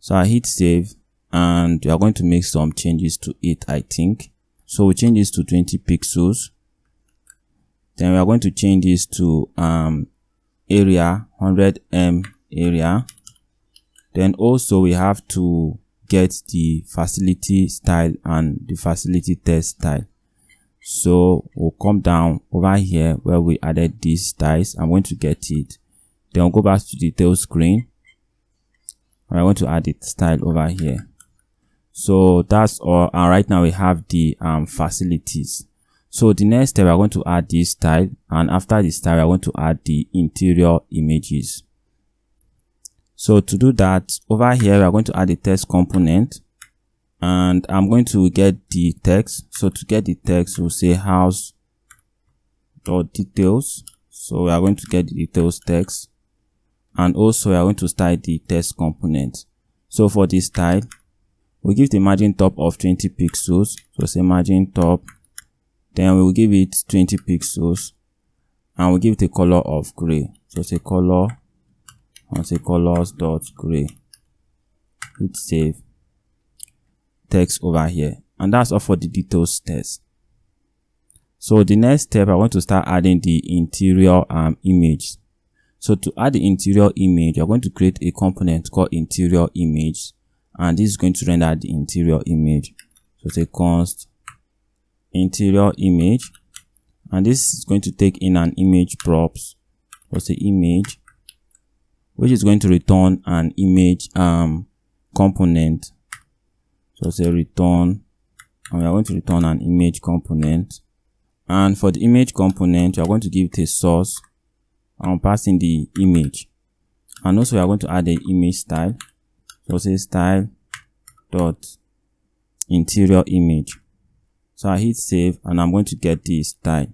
So i hit save and we are going to make some changes to it i think. So we change this to 20 pixels then we are going to change this to um area 100 m area. Then also we have to get the facility style and the facility text style. So we'll come down over here where we added these styles. I'm going to get it. Then we'll go back to detail screen. I want to add it style over here. So that's all. And right now we have the um, facilities so the next step we're going to add this style and after this style we're going to add the interior images. So to do that over here we're going to add a text component and i'm going to get the text. So to get the text we'll say house dot details. So we are going to get the details text and also we are going to style the text component. So for this style we give the margin top of 20 pixels. So say margin top then we will give it 20 pixels and we'll give it a color of gray. So say color and say colors dot gray. Hit save. Text over here. And that's all for the details text. So the next step i want to start adding the interior um image. So to add the interior image you're going to create a component called interior image. And this is going to render the interior image. So say const interior image. And this is going to take in an image props. So say image? Which is going to return an image um component. So say return. And we are going to return an image component. And for the image component we are going to give it a source. And passing the image. And also we are going to add the image style. So say style dot interior image so i hit save and i'm going to get this style.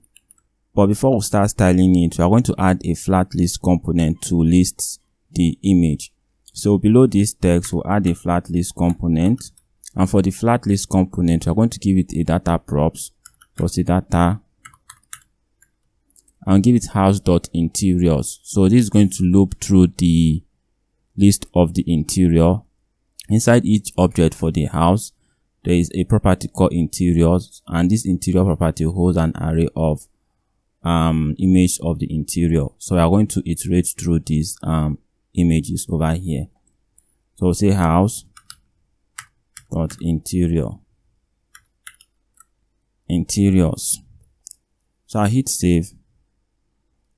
But before we start styling it we are going to add a flat list component to list the image. So below this text we'll add a flat list component. And for the flat list component we're going to give it a data props so say data and give it house dot interiors. So this is going to loop through the list of the interior inside each object for the house there is a property called interiors and this interior property holds an array of um image of the interior. So we are going to iterate through these um images over here. So we'll say house dot interior. Interiors. So i hit save.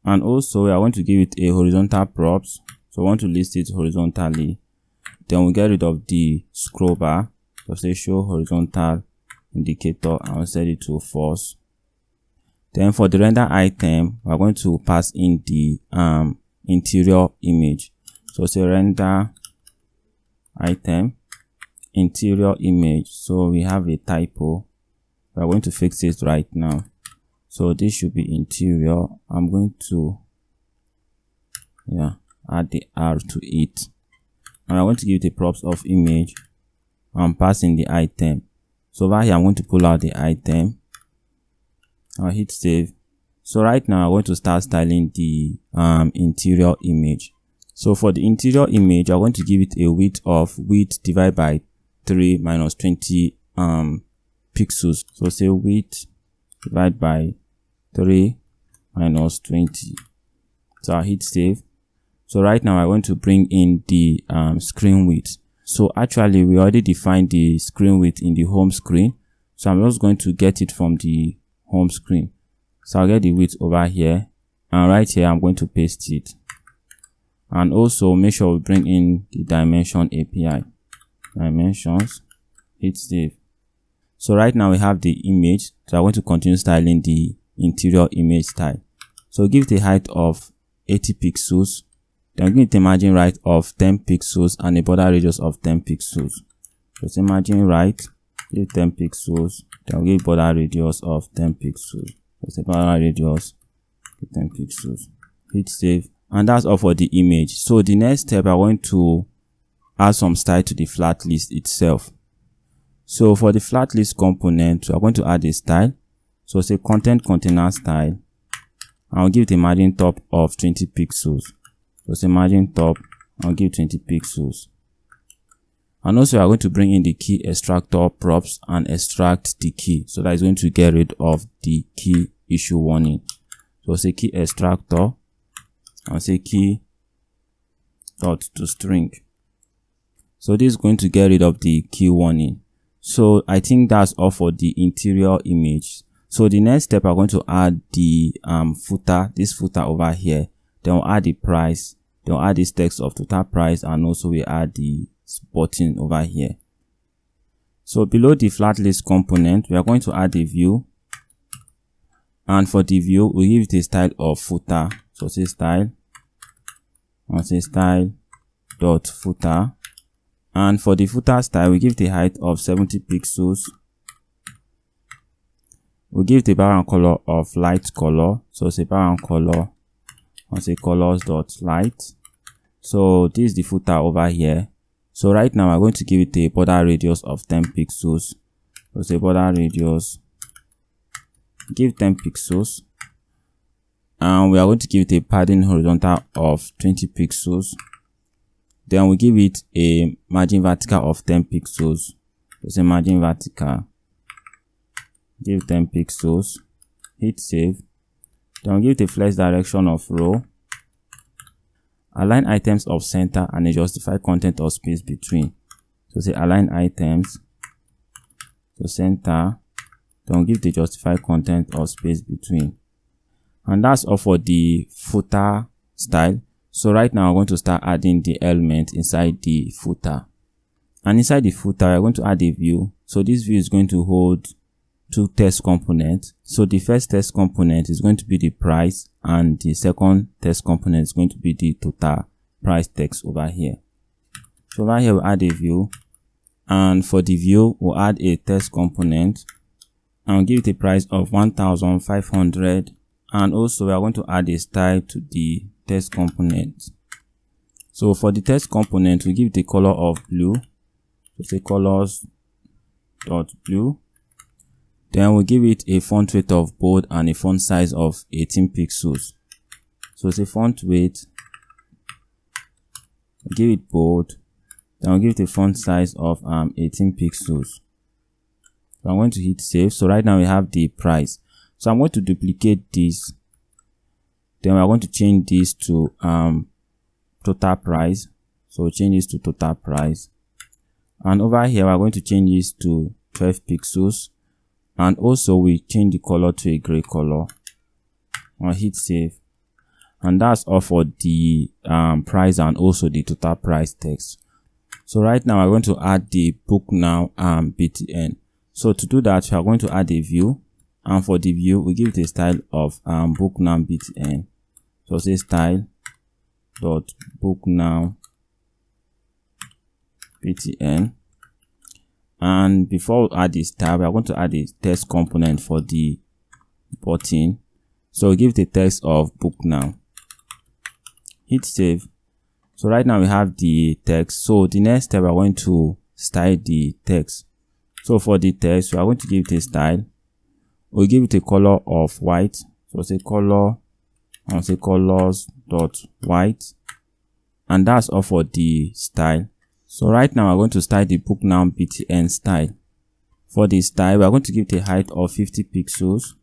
And also we are going to give it a horizontal props. So I want to list it horizontally. Then we get rid of the scroll bar so say show horizontal indicator and set it to false then for the render item we're going to pass in the um interior image. So say render item interior image. So we have a typo. We're going to fix it right now. So this should be interior. I'm going to yeah add the r to it. And i want to give the props of image i'm passing the item. So over here i'm going to pull out the item. I'll hit save. So right now i'm going to start styling the um, interior image. So for the interior image i'm going to give it a width of width divided by 3 minus 20 um pixels. So say width divided by 3 minus 20 so I'll hit save. So right now i want to bring in the um, screen width so actually we already defined the screen width in the home screen. So i'm just going to get it from the home screen. So i'll get the width over here. And right here i'm going to paste it. And also make sure we bring in the dimension api dimensions. Hit save. So right now we have the image. So i want to continue styling the interior image style. So give it a height of 80 pixels, then give it a margin right of 10 pixels and a border radius of 10 pixels. So say margin right, give 10 pixels, then give border radius of 10 pixels. So say border radius, 10 pixels. Hit save. And that's all for the image. So the next step, I want to add some style to the flat list itself. So for the flat list component, we're going to add a style. So say content container style. I'll give it a margin top of 20 pixels. Say margin top, I'll give 20 pixels. And also I'm going to bring in the key extractor props and extract the key. So that is going to get rid of the key issue warning. So say key extractor and say key dot to string. So this is going to get rid of the key warning. So I think that's all for the interior image. So the next step, I'm going to add the um, footer, this footer over here. Then we'll add the price. Then we'll add this text of total price and also we add the button over here. So below the flat list component, we are going to add a view. And for the view, we give it a style of footer. So say style. And say style dot footer. And for the footer style, we give a height of 70 pixels we give the background color of light color so say background color and say colors dot light. So this is the footer over here. So right now i'm going to give it a border radius of 10 pixels. So say border radius? Give 10 pixels. And we are going to give it a padding horizontal of 20 pixels. Then we give it a margin vertical of 10 pixels. So say margin vertical? Give 10 pixels. Hit save then give it a flex direction of row. Align items of center and a justify content or space between. So say align items to center. Then give the justify content or space between. And that's all for the footer style. So right now i'm going to start adding the element inside the footer. And inside the footer I'm going to add a view. So this view is going to hold two text components so the first text component is going to be the price and the second text component is going to be the total price text over here. So over here we'll add a view and for the view we'll add a text component and we'll give it a price of 1500 and also we are going to add a style to the text component. So for the text component we give it a color of blue. So say colors dot blue then we'll give it a font weight of bold and a font size of 18 pixels. So it's a font weight give it bold. Then we'll give it a font size of um 18 pixels. So i'm going to hit save. So right now we have the price. So i'm going to duplicate this. Then we're going to change this to um total price. So change this to total price. And over here we're going to change this to 12 pixels and also we change the color to a gray color. I'll hit save. And that's all for the um, price and also the total price text. So right now we're going to add the book now um, btn so to do that we are going to add a view. And for the view we give it a style of um, book now btn so say style dot book now btn and before we add this tab we are going to add a text component for the button. So give the text of book now. Hit save. So right now we have the text. So the next step we're going to style the text. So for the text we are going to give it a style. We'll give it a color of white. So say color and say colors dot white. And that's all for the style so right now I'm going to style the book now btn style. For this style we're going to give it a height of 50 pixels.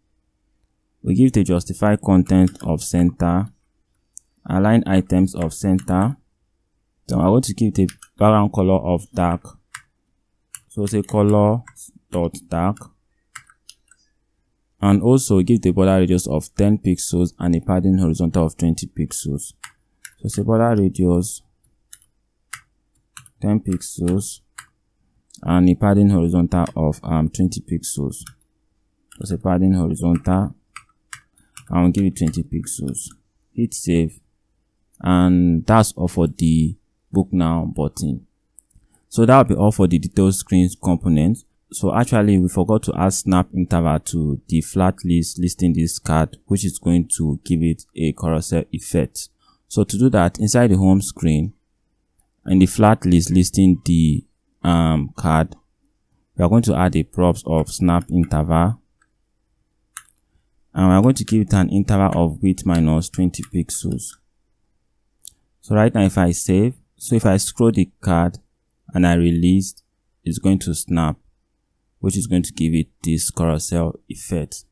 We give it a justify content of center align items of center. Then we're going to give it a background color of dark. So say color dot dark. And also give the border radius of 10 pixels and a padding horizontal of 20 pixels. So say border radius 10 pixels and a padding horizontal of um 20 pixels. So say padding horizontal. We'll give it 20 pixels. Hit save. And that's all for the book now button. So that will be all for the detail screens component so actually we forgot to add snap interval to the flat list listing this card which is going to give it a carousel effect. So to do that inside the home screen in the flat list listing the um, card. We are going to add a props of snap interval. And we are going to give it an interval of width minus 20 pixels. So right now if i save so if i scroll the card and i release it's going to snap which is going to give it this carousel effect.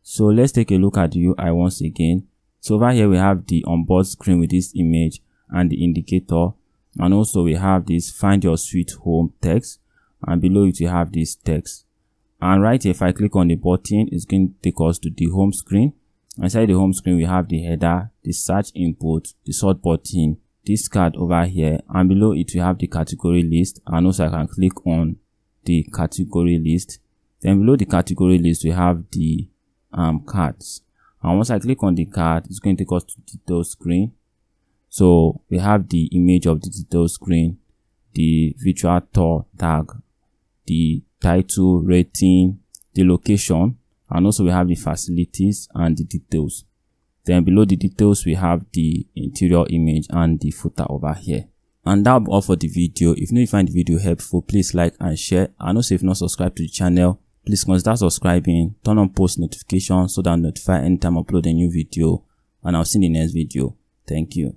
So let's take a look at the ui once again. So over here we have the onboard screen with this image and the indicator and also we have this find your sweet home text. And below it you have this text. And right here if i click on the button it's going to take us to the home screen. Inside the home screen we have the header the search input the sort button this card over here. And below it we have the category list. And also i can click on the category list. Then below the category list we have the um cards. And once i click on the card it's going to take us to the detail screen so we have the image of the detail screen, the virtual tour tag, the title, rating, the location, and also we have the facilities and the details. Then below the details, we have the interior image and the footer over here. and that'll be all for the video. If you find the video helpful please like and share. And also if not subscribed to the channel please consider subscribing. Turn on post notifications so that I'll notify anytime I upload a new video. And i'll see you in the next video. Thank you